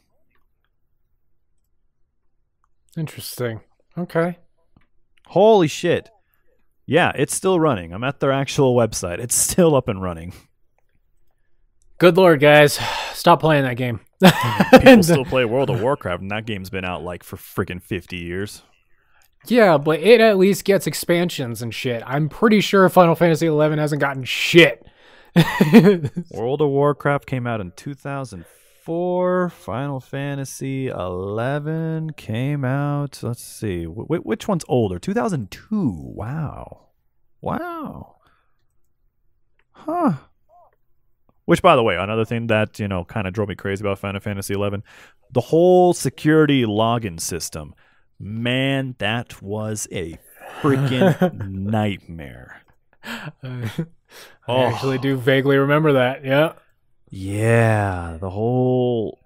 Interesting. Okay. Holy shit! Yeah, it's still running. I'm at their actual website. It's still up and running. Good lord, guys, stop playing that game. People still uh, play World of Warcraft, and that game's been out like for freaking 50 years. yeah, but it at least gets expansions and shit. I'm pretty sure Final Fantasy 11 hasn't gotten shit. World of Warcraft came out in 2004. Final Fantasy 11 came out. Let's see. Wh- which one's older? 2002. Wow. Wow. Huh. Which, by the way, another thing that, you know, kind of drove me crazy about Final Fantasy XI, the whole security login system. Man, that was a freaking nightmare. I Oh. actually do vaguely remember that. Yeah. Yeah, the whole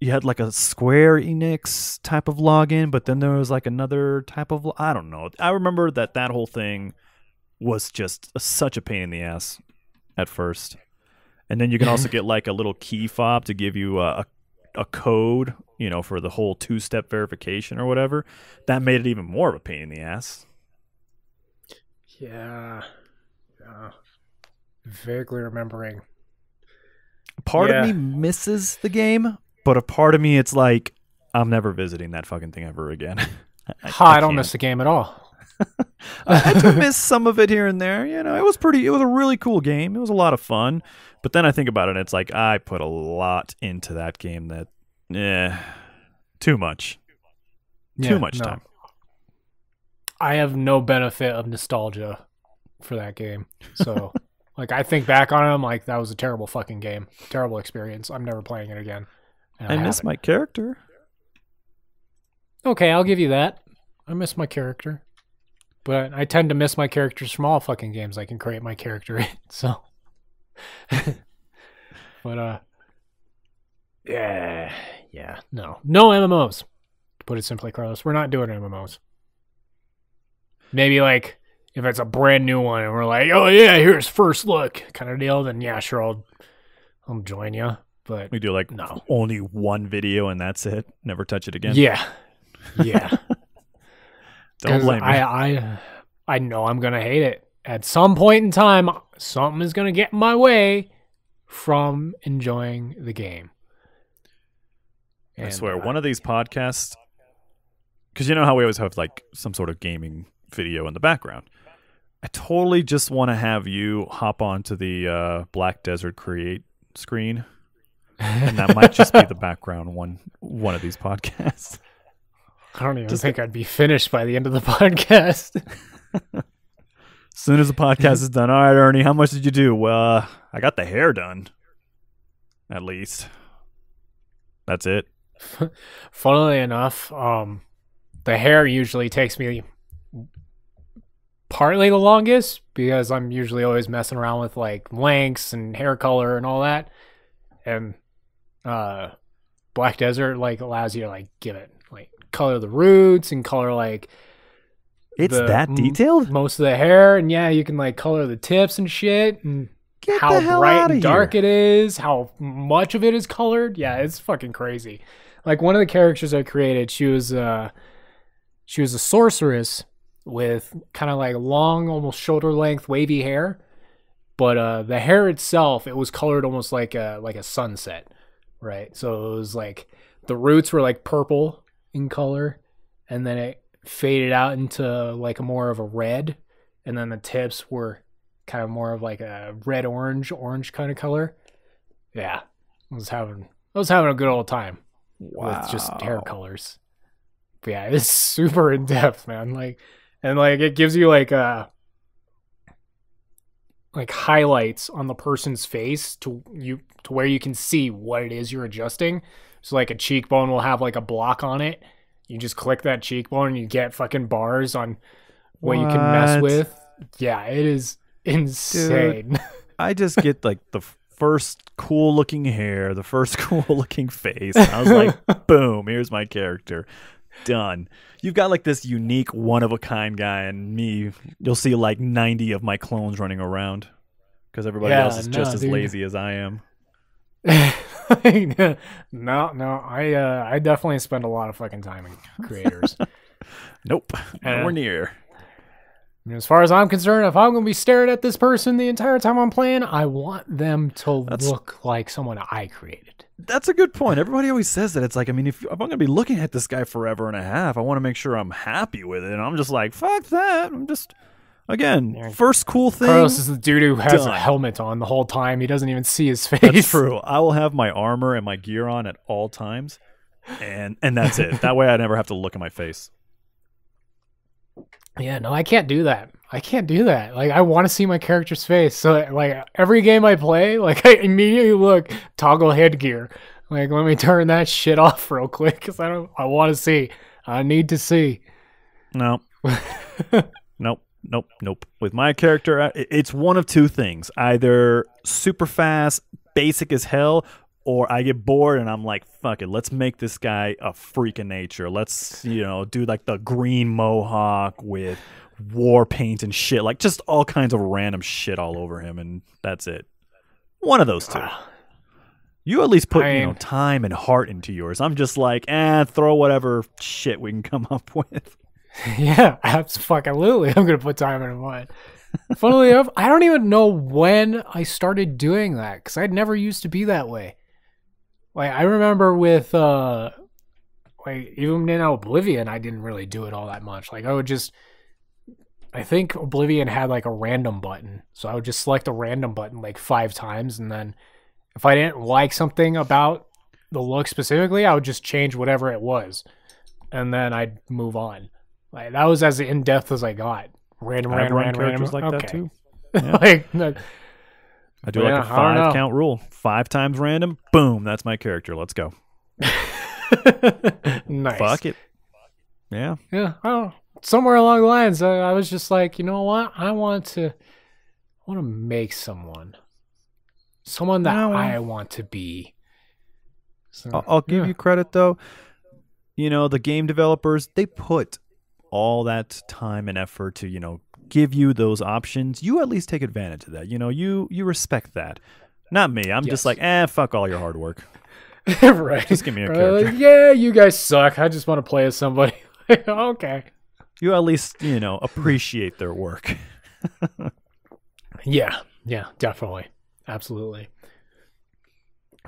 you had like a Square Enix type of login, but then there was like another type of I don't know. I remember that that whole thing was just a, such a pain in the ass at first. And then you can also get like a little key fob to give you a, a a code, you know, for the whole two-step verification or whatever. That made it even more of a pain in the ass. Yeah. Yeah. Vaguely remembering. Part Yeah. of me misses the game, but a part of me it's like I'm never visiting that fucking thing ever again. Ha, I, don't can't. miss the game at all. I had to miss some of it here and there. You know, it was pretty. It was a really cool game. It was a lot of fun. But then I think about it, and it's like I put a lot into that game. That, eh, too much. Too much no. time. I have no benefit of nostalgia for that game. So, like, I think back on it, I'm like, that was a terrible fucking game. Terrible experience. I'm never playing it again. And I miss my character. Okay, I'll give you that. I miss my character. But I tend to miss my characters from all fucking games I can create my character in. So. but, uh. Yeah. Yeah. No. No MMOs. To put it simply, Carlos. We're not doing MMOs. Maybe like if it's a brand new one and we're like, oh yeah, here's first look kind of deal, then yeah, sure, I'll, I'll join you. But We do like No. only one video and that's it. Never touch it again. yeah. Yeah. Don't blame me. I, I, I know I'm gonna hate it. At some point in time, something is gonna get in my way from enjoying the game. I swear, uh, one of these podcasts, because you know how we always have like some sort of gaming video in the background. I totally just want to have you hop onto the uh, Black Desert Create screen, and that might just be the background one one of these podcasts. I don't even just- think I'd be finished by the end of the podcast. As soon as the podcast is done, all right, Ernie, how much did you do? Well, uh, I got the hair done, at least. That's it. Funnily enough, um, the hair usually takes me partly the longest because I'm usually always messing around with like lengths and hair color and all that. And uh, Black Desert like allows you to like give it color the roots and color like It's the- that detailed. most of the hair and yeah, you can like color the tips and shit and Get how bright and dark here. it is, how much of it is colored. Yeah, it's fucking crazy. Like one of the characters I created, she was uh she was a sorceress with kind of like long, almost shoulder length wavy hair. But uh the hair itself, it was colored almost like a like a sunset, right? So it was like the roots were like purple in color and then it faded out into like more of a red and then the tips were kind of more of like a red orange orange kind of color. Yeah i was having i was having a good old time with just hair colors. But yeah it's super in depth man like and like it gives you like uh like highlights on the person's face to you to where you can see what it is you're adjusting so like a cheekbone will have like a block on it you just click that cheekbone and you get fucking bars on what, you can mess with yeah it is insane I just get like the first cool looking hair, the first cool looking face. and I was like, boom, here's my character. Done. You've got like this unique one of a kind guy, and me, you'll see like 90 of my clones running around because everybody Yeah, else is just as dude. lazy as I am. no, no, I uh, I definitely spend a lot of fucking time in creators. Nope, Uh, nowhere near. And as far as I'm concerned, if I'm gonna be staring at this person the entire time I'm playing, I want them to That's- look like someone I created. That's a good point. Everybody always says that. It's like, I mean, if, if I'm going to be looking at this guy forever and a half, I want to make sure I'm happy with it. And I'm just like, fuck that. I'm just, again, first cool thing. Carlos is the dude who has done. a helmet on the whole time. He doesn't even see his face. That's true. I will have my armor and my gear on at all times, and and that's it. That way, I never have to look at my face. Yeah, no, I can't do that. I can't do that. Like, I want to see my character's face. So, like, every game I play, like, I immediately look toggle headgear. Like, let me turn that shit off real quick because I don't. I want to see. I need to see. No, nope, nope, nope. With my character, it's one of two things: either super fast, basic as hell, or I get bored and I'm like, fuck it, let's make this guy a freak of nature. Let's, you know, do like the green mohawk with war paint and shit, like just all kinds of random shit all over him, and that's it. One of those two. You at least put, I you know, time and heart into yours. I'm just like, eh, throw whatever shit we can come up with. yeah, absolutely. I'm gonna put time into mine. Funnily enough, I don't even know when I started doing that because I'd never used to be that way. Like I remember with uh like even in Oblivion, I didn't really do it all that much. Like I would just I think Oblivion had like a random button. So I would just select a random button like five times and then if I didn't like something about the look specifically, I would just change whatever it was. And then I'd move on. Like that was as in depth as I got. Random, random, random, characters random. like that too. Yeah. like no- I do Yeah, like a five count rule. Five times random, boom, that's my character. Let's go. nice. Fuck it. Yeah. Yeah. Oh, somewhere along the lines, I, I was just like, you know what? I want to, I want to make someone, someone that well- I want to be. So, I'll, I'll give yeah. you credit though. You know, the game developers, they put all that time and effort to, you know, give you those options. You at least take advantage of that. You know, you you respect that. Not me. I'm Yes. just like, eh, fuck all your hard work. right. Just give me a Uh, character. yeah, you guys suck. I just want to play as somebody. okay. You at least, you know, appreciate their work. Yeah, yeah, definitely. Absolutely.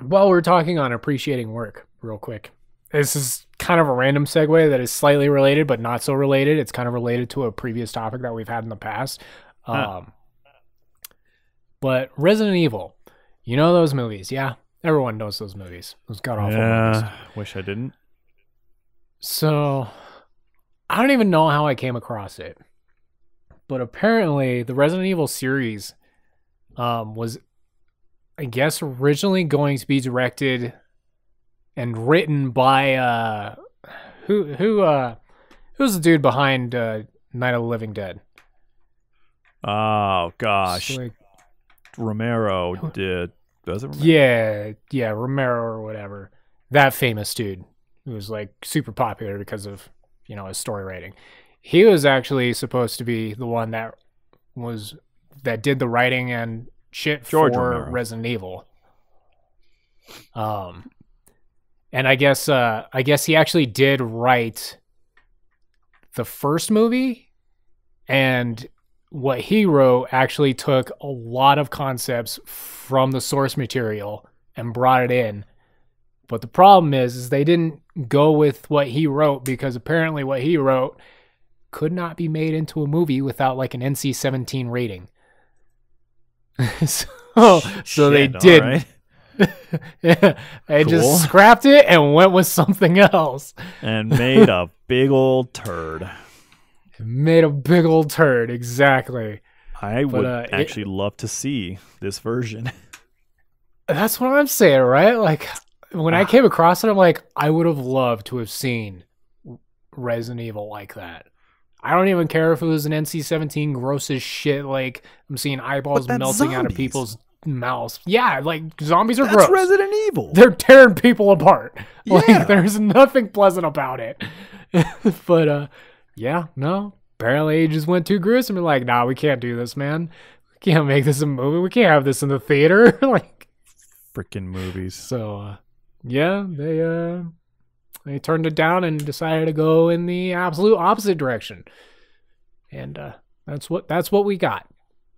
While we're talking on appreciating work, real quick, this is kind of a random segue that is slightly related, but not so related. It's kind of related to a previous topic that we've had in the past. Huh. Um, but Resident Evil, you know those movies, yeah? Everyone knows those movies. Those god awful movies. Yeah, wish I didn't. So I don't even know how I came across it. But apparently the Resident Evil series um was I guess originally going to be directed and written by uh who who uh who's the dude behind uh Night of the Living Dead? Oh gosh, like- Romero did. Does it? Romero? yeah, yeah, Romero or whatever. That famous dude who was like super popular because of, you know, his story writing. He was actually supposed to be the one that was that did the writing and shit George for Romero. Resident Evil. Um and I guess uh I guess he actually did write the first movie and what he wrote actually took a lot of concepts from the source material and brought it in. But the problem is, is they didn't go with what he wrote because apparently what he wrote could not be made into a movie without like an NC-17 rating. so, so they Shit, did. right. They Cool. just scrapped it and went with something else. and made a big old turd. Made a big old turd, exactly. I would uh, it- actually love to see this version. That's what I'm saying, right? Like when I Ah. came across it, I'm like, I would have loved to have seen Resident Evil like that. I don't even care if it was an NC-17 gross as shit. Like I'm seeing eyeballs melting out of people's mouths. Yeah, like zombies are That's gross. Resident Evil. They're tearing people apart. Like Yeah. there's nothing pleasant about it. but uh, yeah, no. Apparently, he just went too gruesome. and like, nah, we can't do this, man. We can't make this a movie. We can't have this in the theater. like. Freaking movies. So uh, yeah, they uh they turned it down and decided to go in the absolute opposite direction. And uh that's what that's what we got.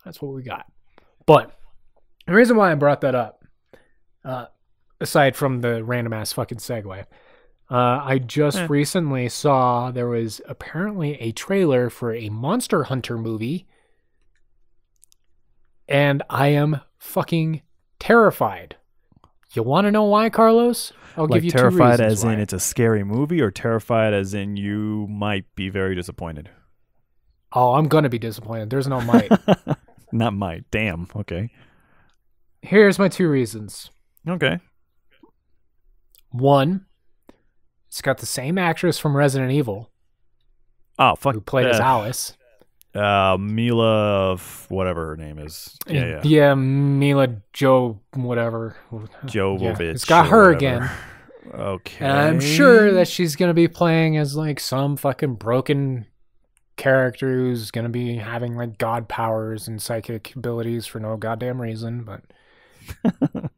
That's what we got. But the reason why I brought that up, uh aside from the random ass fucking segue, uh I just Eh. recently saw there was apparently a trailer for a Monster Hunter movie. And I am fucking terrified. You want to know why, Carlos? I'll like give you two terrified reasons as in it's a scary movie, or terrified as in you might be very disappointed. Oh, I'm gonna be disappointed. There's no might. Not might. Damn. Okay. Here's my two reasons. Okay. One, it's got the same actress from Resident Evil Oh fuck. who played as uh, Alice. Uh, Mila, whatever her name is. Yeah, yeah. yeah, Mila Joe, whatever. Jovovich. Yeah, it's got her whatever. again. Okay. And I'm sure that she's gonna be playing as like some fucking broken character who's gonna be having like god powers and psychic abilities for no goddamn reason, but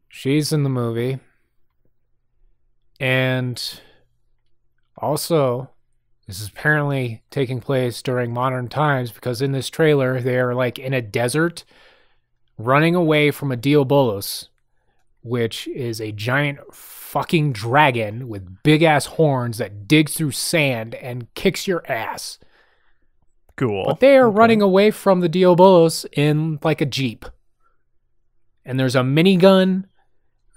she's in the movie. And also, This is apparently taking place during modern times because in this trailer they are like in a desert running away from a Diabolos, which is a giant fucking dragon with big ass horns that digs through sand and kicks your ass. Cool. But they are Okay. running away from the Diabolos in like a jeep. And there's a minigun.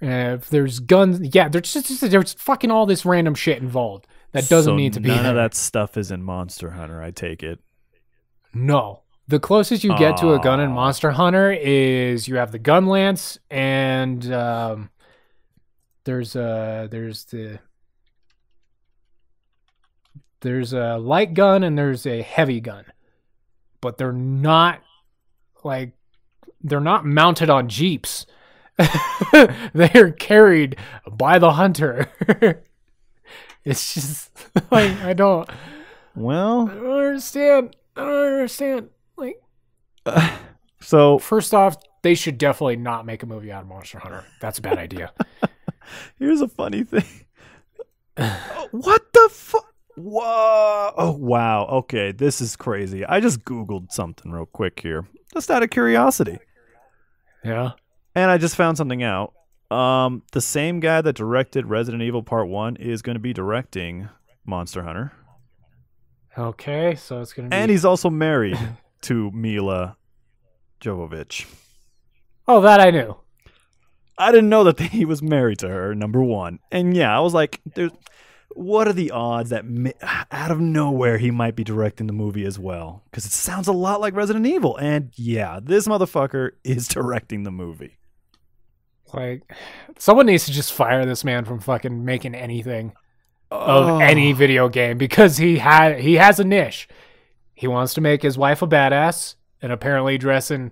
Uh, if there's guns, yeah, there's just there's fucking all this random shit involved that doesn't So need to be. None there. of that stuff is in Monster Hunter. I take it. No. The closest you get to a gun in Monster Hunter is you have the gun lance and um, there's uh there's the there's a light gun and there's a heavy gun. But they're not like they're not mounted on jeeps. they are carried by the hunter. it's just like I don't Well, I don't understand. I don't understand. Like, so first off, they should definitely not make a movie out of Monster Hunter. That's a bad idea. here's a funny thing. Oh, what the fuck? Whoa! Oh wow. Okay, this is crazy. I just googled something real quick here, just out of curiosity, yeah. and I just found something out. Um, the same guy that directed Resident Evil Part One is going to be directing Monster Hunter, Okay, so it's gonna be. and he's also married to Mila Jovovich. oh, that I knew. I didn't know that he was married to her. Number one, and yeah, I was like, "There's, what are the odds that out of nowhere he might be directing the movie as well? Because it sounds a lot like Resident Evil, and yeah, this motherfucker is directing the movie. Like, someone needs to just fire this man from fucking making anything of Oh. any video game because he had he has a niche. He wants to make his wife a badass and apparently dress in.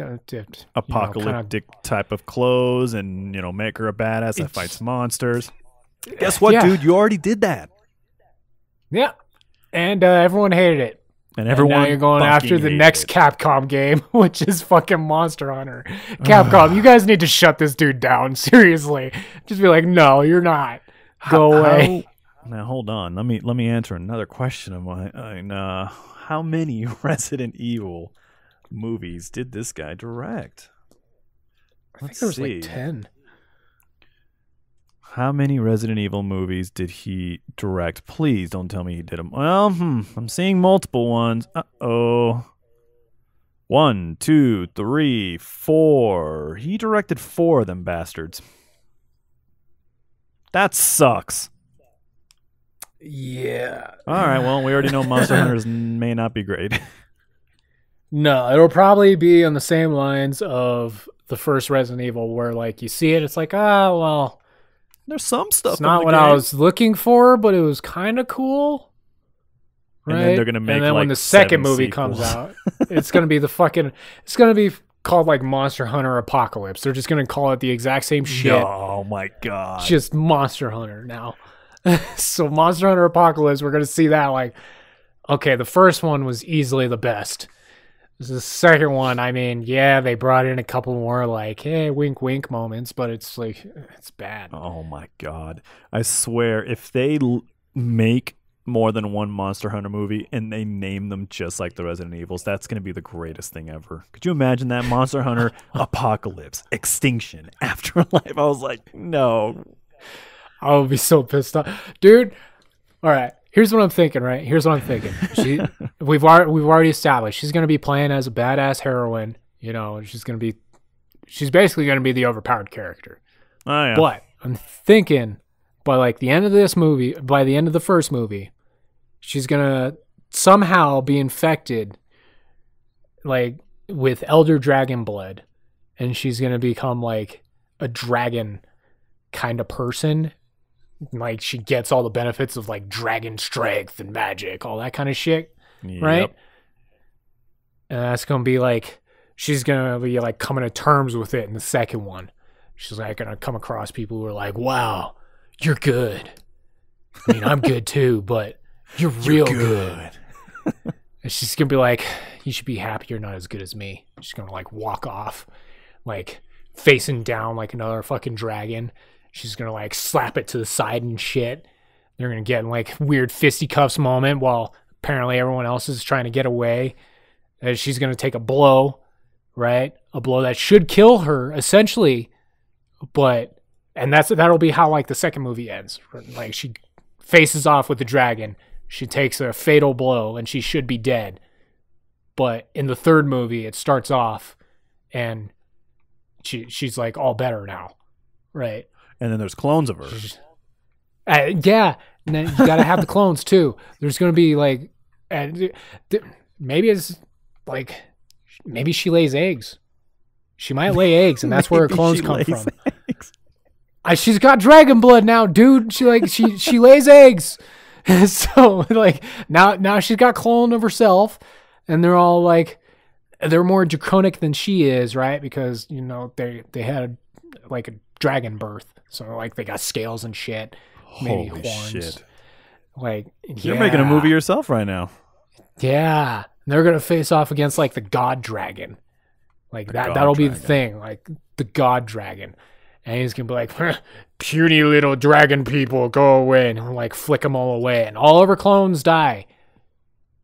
Uh, t- know, kinda- apocalyptic type of clothes, and you know, make her a badass that fights monsters. Guess what, Yeah. dude? You already did that, yeah, and uh, everyone hated it. and And everyone. now you're going after the next it. Capcom game, which is fucking Monster Hunter. Capcom, you guys need to shut this dude down. Seriously, just be like, no, you're not. Go How- away. how- now hold on. Let me let me answer another question of mine. Uh, how many Resident Evil movies did this guy direct? I think Let's there was see. like ten. How many Resident Evil movies did he direct? Please don't tell me he did them. Well, hmm, I'm seeing multiple ones. Uh oh. One, two, three, four. He directed four of them bastards. That sucks. Yeah. All right, well, we already know Monster Hunters may not be great. No, it'll probably be on the same lines of the first Resident Evil, where like you see it, it's like, ah, well, There's some stuff. it's in not the what I was looking for, but it was kind of cool. And Right? then they're gonna make, and then when the second seven movie comes out, it's gonna be the fucking. It's gonna be called like Monster Hunter Apocalypse. They're just gonna call it the exact same shit. Oh my god. It's just Monster Hunter now. so Monster Hunter Apocalypse, we're gonna see that like, okay, the first one was easily the best. This is the second one, I mean, yeah, they brought in a couple more like, hey, wink, wink moments, but it's like, it's bad. Oh my god. I swear if they l- make more than one Monster Hunter movie and they name them just like the Resident Evils, that's going to be the greatest thing ever. Could you imagine that Monster Hunter Apocalypse, Extinction, Afterlife? I was like, no. I would be so pissed off, dude. All right, here's what I'm thinking. Right, here's what I'm thinking. She, we've already we've already established she's gonna be playing as a badass heroine. You know, she's gonna be, she's basically gonna be the overpowered character. Oh yeah. But I'm thinking by like the end of this movie, by the end of the first movie, she's gonna somehow be infected, like with elder dragon blood, and she's gonna become like a dragon kind of person. Like she gets all the benefits of like dragon strength and magic, all that kind of shit right? And that's gonna be like she's gonna be like coming to terms with it in the second one. She's like gonna come across people who are like, "Wow, you're good." I mean, I'm good too, but you're real good. And she's gonna be like, "You should be happy you're not as good as me." She's gonna like walk off, like facing down like another fucking dragon. She's gonna like slap it to the side and shit. They're gonna get in like weird fisticuffs moment while apparently everyone else is trying to get away. And she's gonna take a blow, right? A blow that should kill her, essentially. But and that's that'll be how like the second movie ends. Like she faces off with the dragon. She takes a fatal blow and she should be dead. But in the third movie, it starts off and she she's like all better now, right? And then there's clones of her. Uh, yeah, and then you got to have the clones too. There's going to be like, and th- maybe it's like, maybe she lays eggs. She might lay eggs, and that's where her clones come from. I, she's got dragon blood now, dude. She like she she lays eggs. so like now now she's got clone of herself, and they're all like they're more draconic than she is, right? Because you know they they had like a dragon birth, so like they got scales and shit. Maybe Holy horns. shit! Like You're making a movie yourself right now. Yeah, and they're gonna face off against like the god dragon, like that. god that'll be the thing, like the god dragon, and he's gonna be like, puny little dragon people, go away, and like flick them all away, and all of her clones die,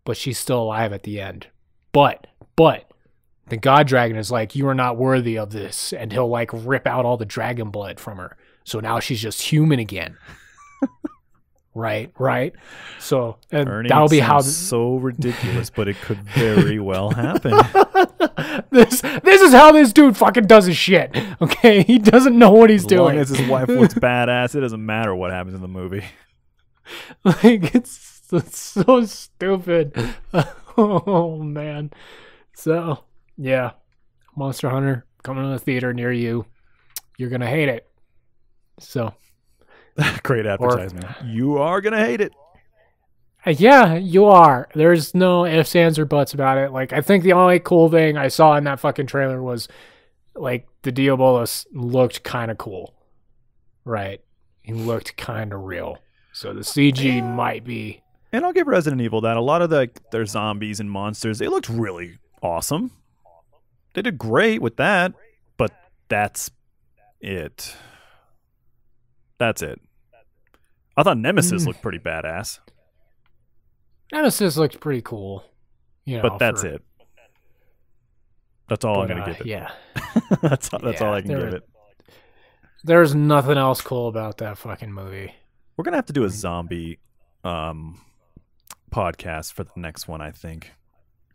but she's still alive at the end. But but the god dragon is like, you are not worthy of this, and he'll like rip out all the dragon blood from her. So now she's just human again. right, right. So and that'll be how so ridiculous, but it could very well happen. this this is how this dude fucking does his shit. Okay, he doesn't know what he's As long doing. as his wife looks badass, it doesn't matter what happens in the movie. like it's, it's so stupid. oh man. So yeah, Monster Hunter coming to the theater near you. You're gonna hate it. So Great advertisement. you are gonna hate it. Uh, Yeah, you are. There's no ifs, ands, or buts about it. Like, I think the only cool thing I saw in that fucking trailer was, like, the Diablos looked kind of cool. Right? He looked kind of real. So the CG might be. And I'll give Resident Evil that. A lot of the their zombies and monsters, they looked really awesome. They did great with that, but that's it. That's it. I thought Nemesis Mm. looked pretty badass, Nemesis looked pretty cool. You know, but that's for- it. That's all I'm gonna uh, give it. Yeah. that's all, that's all I can there- give it. There's nothing else cool about that fucking movie. We're gonna have to do a zombie um, podcast for the next one, I think.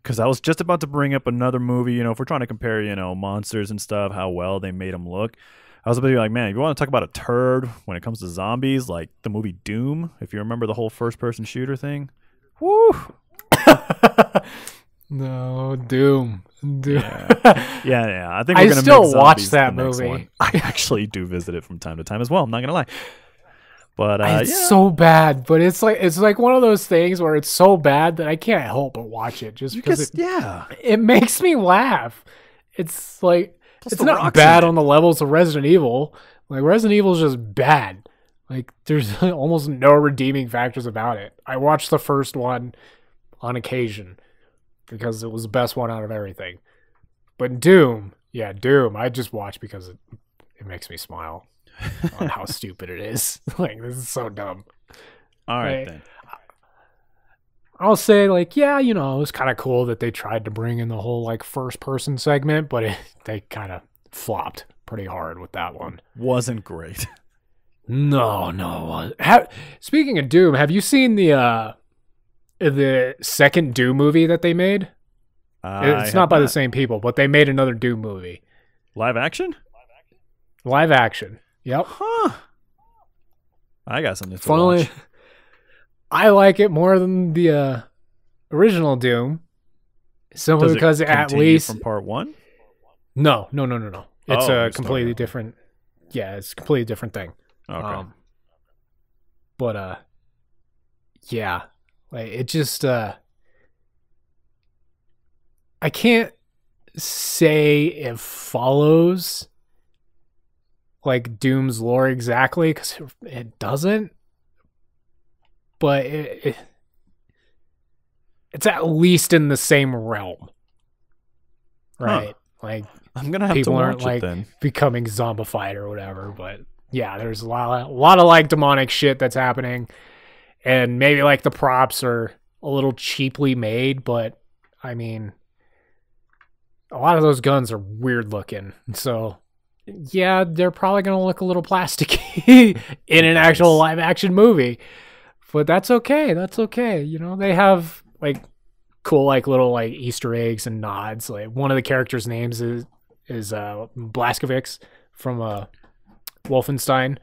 Because I was just about to bring up another movie. You know, if we're trying to compare, you know, monsters and stuff, how well they made them look. I was about to be like, man, if you want to talk about a turd when it comes to zombies, like the movie Doom, if you remember the whole first-person shooter thing. Woo! No, Doom. Doom. Yeah, yeah. I think I we're gonna still watch that movie. I actually do visit it from time to time as well. I'm not gonna lie. But uh, it's yeah, so bad, but it's like it's like one of those things where it's so bad that I can't help but watch it just because it, yeah. it makes me laugh. It's like Plus it's not bad on the levels of Resident Evil. Like Resident Evil is just bad. Like there's almost no redeeming factors about it. I watched the first one on occasion because it was the best one out of everything. But Doom, yeah, Doom, I just watch because it it makes me smile on how stupid it is. Like this is so dumb. All right Right. then. I'll say like, yeah, you know, it was kind of cool that they tried to bring in the whole like first person segment, but it, they kind of flopped pretty hard with that one. Wasn't great. No, no. it speaking of Doom, have you seen the uh the second Doom movie that they made? I it's not by the same people, but they made another Doom movie, live action. live action. Yep. Huh. I got something to Funnily, watch. I like it more than the uh, original Doom, simply because at least from part one. No, no, no, no, no. It's Oh, a completely different. Yeah, it's a completely different thing. Okay. Um, but uh, yeah, like it just uh, I can't say it follows like Doom's lore exactly because it, it doesn't. But it, it it's at least in the same realm, right? Like I'm gonna have people to aren't like then. becoming zombified or whatever. But yeah, there's a lot, of, a lot of like demonic shit that's happening, and maybe like the props are a little cheaply made, but I mean, a lot of those guns are weird looking. So, yeah, they're probably going to look a little plasticky in an actual live action movie. But that's okay. That's okay. You know, they have like cool like little like Easter eggs and nods. Like one of the characters' names is is uh from uh Wolfenstein.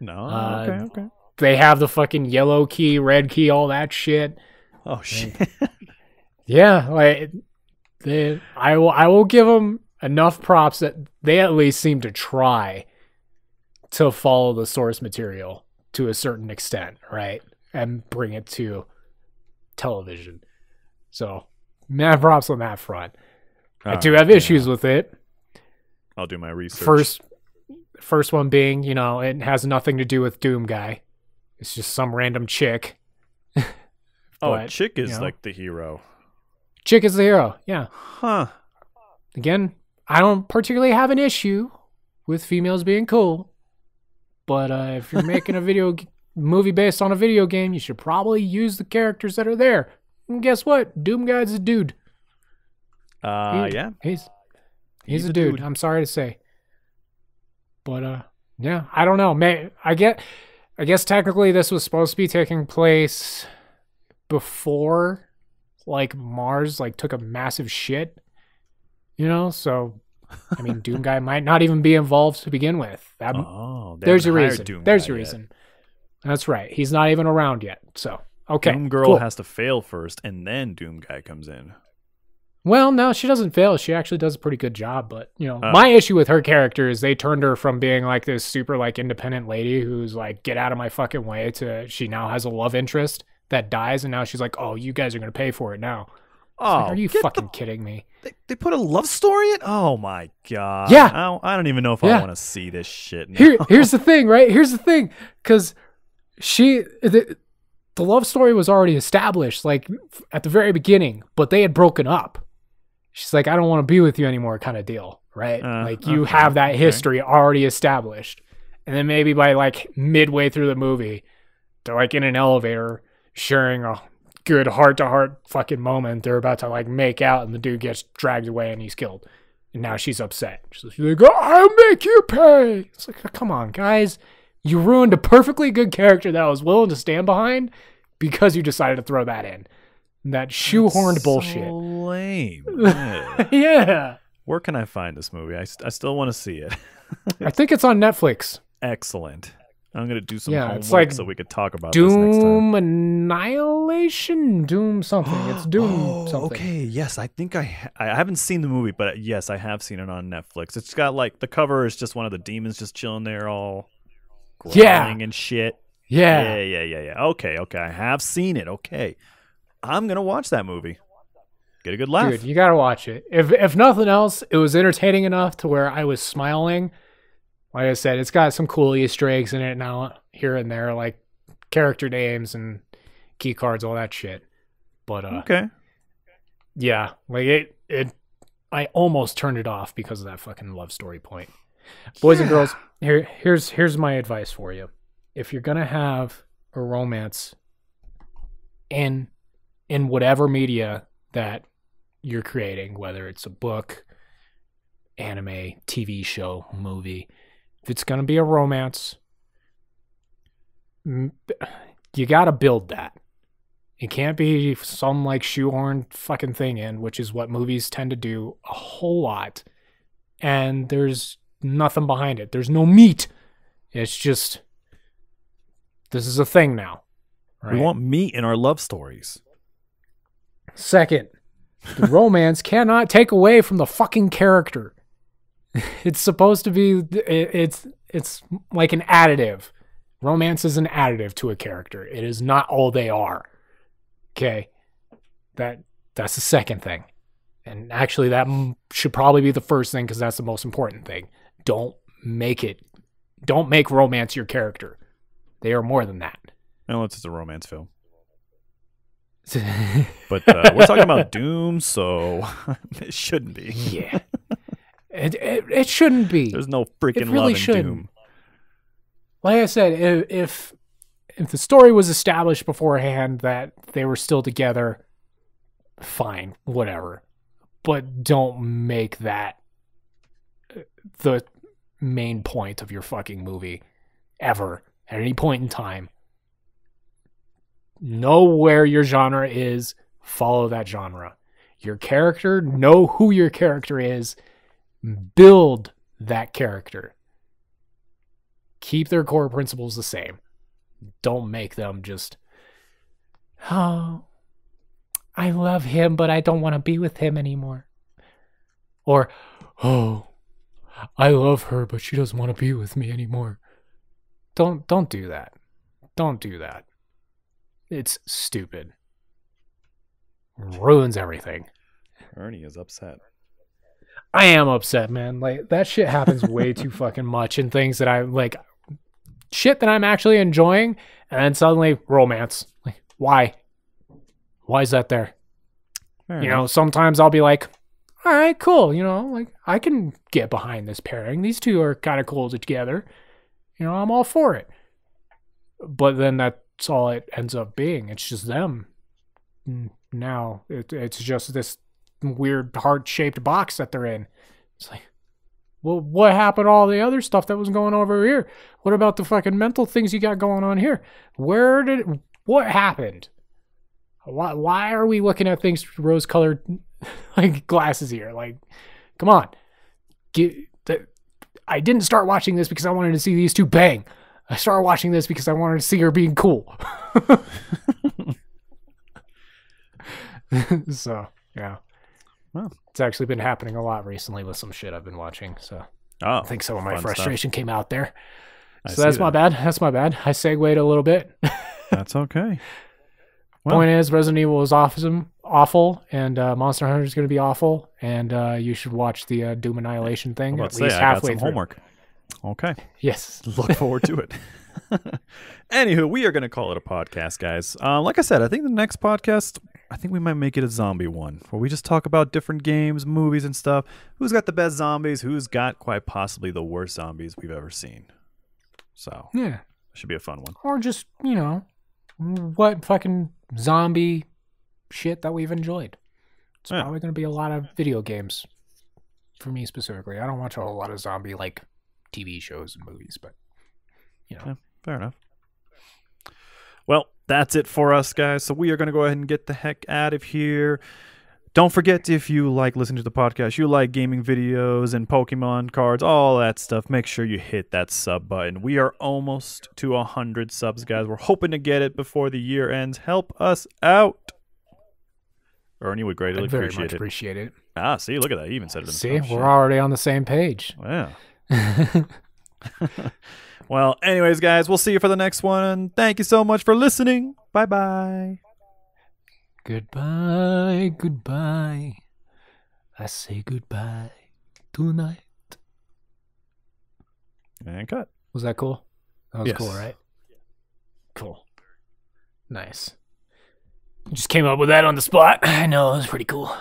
No. Uh, okay. Okay. They have the fucking yellow key, red key, all that shit. Oh shit. Yeah, like they, I will, I will give them enough props that they at least seem to try to follow the source material to a certain extent, right, and bring it to television. So, mad props on that front. I do right, have yeah. issues with it. I'll do my research. First, first one being, you know, it has nothing to do with Doom Guy. It's just some random chick. oh, chick is you know. like the hero. Chick is the hero. Yeah. Huh. again, I don't particularly have an issue with females being cool, but uh, if you're making a video g- movie based on a video game, you should probably use the characters that are there. And guess what? Doom Guy's a dude. Uh, He- yeah. He's He's he's, a a dude. dude. I'm sorry to say, but uh, yeah, I don't know. May I get? I guess technically this was supposed to be taking place before, like Mars like took a massive shit. You know, so I mean, Doom Guy might not even be involved to begin with. That, Oh, there's your reason. Doom there's yet. reason. That's right. He's not even around yet. So okay, Doom Girl cool. has to fail first, and then Doom Guy comes in. Well, no, she doesn't fail. She actually does a pretty good job. But you know, Oh. my issue with her character is they turned her from being like this super like independent lady who's like get out of my fucking way to she now has a love interest that dies, and now she's like, oh, you guys are gonna pay for it now. Oh, like, are you get the- fucking kidding me? They, they put a love story in? Oh my god. Yeah. I don't, I don't even know if Yeah. I want to see this shit. Now. Here, here's the thing, right? Here's the thing, because she the, the love story was already established like at the very beginning, but they had broken up. She's like, I don't want to be with you anymore, kind of deal, right? Uh, like you okay, have that okay. history already established, and then maybe by like midway through the movie, they're like in an elevator sharing a good heart to heart fucking moment. They're about to like make out, and the dude gets dragged away and he's killed. And now she's upset. She's like, oh, I'll make you pay. It's like, oh, come on, guys. You ruined a perfectly good character that I was willing to stand behind because you decided to throw that in. That shoehorned bullshit. So lame. Yeah. yeah. Where can I find this movie? I, st- I still want to see it. I think it's on Netflix. Excellent. I'm gonna do some Yeah, homework it's like so we could talk about this next time. Doom Annihilation? Doom something. It's Doom oh, something. okay. Yes, I think I ha- I haven't seen the movie, but uh, yes, I have seen it on Netflix. It's got like the cover is just one of the demons just chilling there, all Yeah. and shit. Yeah. yeah, yeah, yeah, yeah. Okay, okay. I have seen it. Okay, I'm gonna watch that movie. Get a good laugh. Dude, you gotta watch it. If if nothing else, it was entertaining enough to where I was smiling. Like I said, it's got some cool Easter eggs in it now, here and there, like character names and key cards, all that shit. But uh, okay. yeah, like it, it, I almost turned it off because of that fucking love story point. Boys and girls, here, here's here's my advice for you. If you're gonna have a romance in in whatever media that you're creating, whether it's a book, anime, TV show, movie, if it's gonna be a romance, you gotta build that. It can't be some like shoehorned fucking thing in, which is what movies tend to do a whole lot. And there's nothing behind it. There's no meat. It's just this is a thing now. We want meat in our love stories. Second, the romance cannot take away from the fucking character. It's supposed to be it's it's like an additive. Romance is an additive to a character. It is not all they are. Okay? That that's the second thing. And actually that m- should probably be the first thing cuz that's the most important thing. Don't make it don't make romance your character. They are more than that. Unless it's a romance film. But uh, we're talking about Doom, so it shouldn't be. yeah. It, it, it shouldn't be. There's no freaking It really love in shouldn't. Doom. like I said, if, if if the story was established beforehand that they were still together, fine, whatever. But don't make that uh, the main point of your fucking movie ever at any point in time. Know where your genre is, follow that genre. Your character, know who your character is, build that character. Keep their core principles the same. Don't make them just, oh, I love him, but I don't want to be with him anymore. Or, oh, I love her, but she doesn't want to be with me anymore. Don't don't do that. Don't do that. It's stupid. Ruins everything. Ernie is upset. I am upset, man. Like that shit happens way too fucking much in things that I like shit that I'm actually enjoying and then suddenly romance. Like why? Why is that there? Fair you enough. know, sometimes I'll be like, all right, cool. You know, like I can get behind this pairing. These two are kind of cool together. You know, I'm all for it. But then that's all it ends up being. It's just them. Now it, it's just this weird heart shaped box that they're in. It's like, well, what happened to all the other stuff that was going over here? What about the fucking mental things you got going on here? Where did what happened? Why why are we looking at things rose colored like glasses here? Like, come on. Get the, I didn't start watching this because I wanted to see these two bang. I started watching this because I wanted to see her being cool. so yeah. Well. It's actually been happening a lot recently with some shit I've been watching. So Oh, I think some of my fun stuff. frustration came out there. I so that's see my bad. That's my bad. I segued a little bit. That's okay. Well- Point is, Resident Evil is awesome, awful, and uh, Monster Hunter is going to be awful, and uh, you should watch the uh, Doom Annihilation thing at say, least halfway some through. homework. Okay. Yes. Look forward to it. Anywho, we are going to call it a podcast, guys. Um, like I said, I think the next podcast, I think we might make it a zombie one where we just talk about different games, movies, and stuff. Who's got the best zombies? Who's got quite possibly the worst zombies we've ever seen? So, Yeah. should be a fun one. Or just you know, what fucking zombie shit that we've enjoyed. It's Yeah. probably going to be a lot of video games for me specifically. I don't watch a whole lot of zombie like TV shows and movies, but you know, Yeah. Fair enough. Well, that's it for us, guys. So we are going to go ahead and get the heck out of here. Don't forget if you like listening to the podcast, you like gaming videos and Pokemon cards, all that stuff, make sure you hit that sub button. We are almost to 100 subs, guys. We're hoping to get it before the year ends. Help us out. Ernie would greatly I very appreciate much it. appreciate it. ah, see, look at that. He even said it See, himself. we're already on the same page. Yeah. well, anyways, guys, we'll see you for the next one. Thank you so much for listening. Bye bye. Goodbye, goodbye. I say goodbye tonight. And cut. Was that cool? That was Yes. cool, right? Cool. Nice. Just came up with that on the spot. I know, it was pretty cool.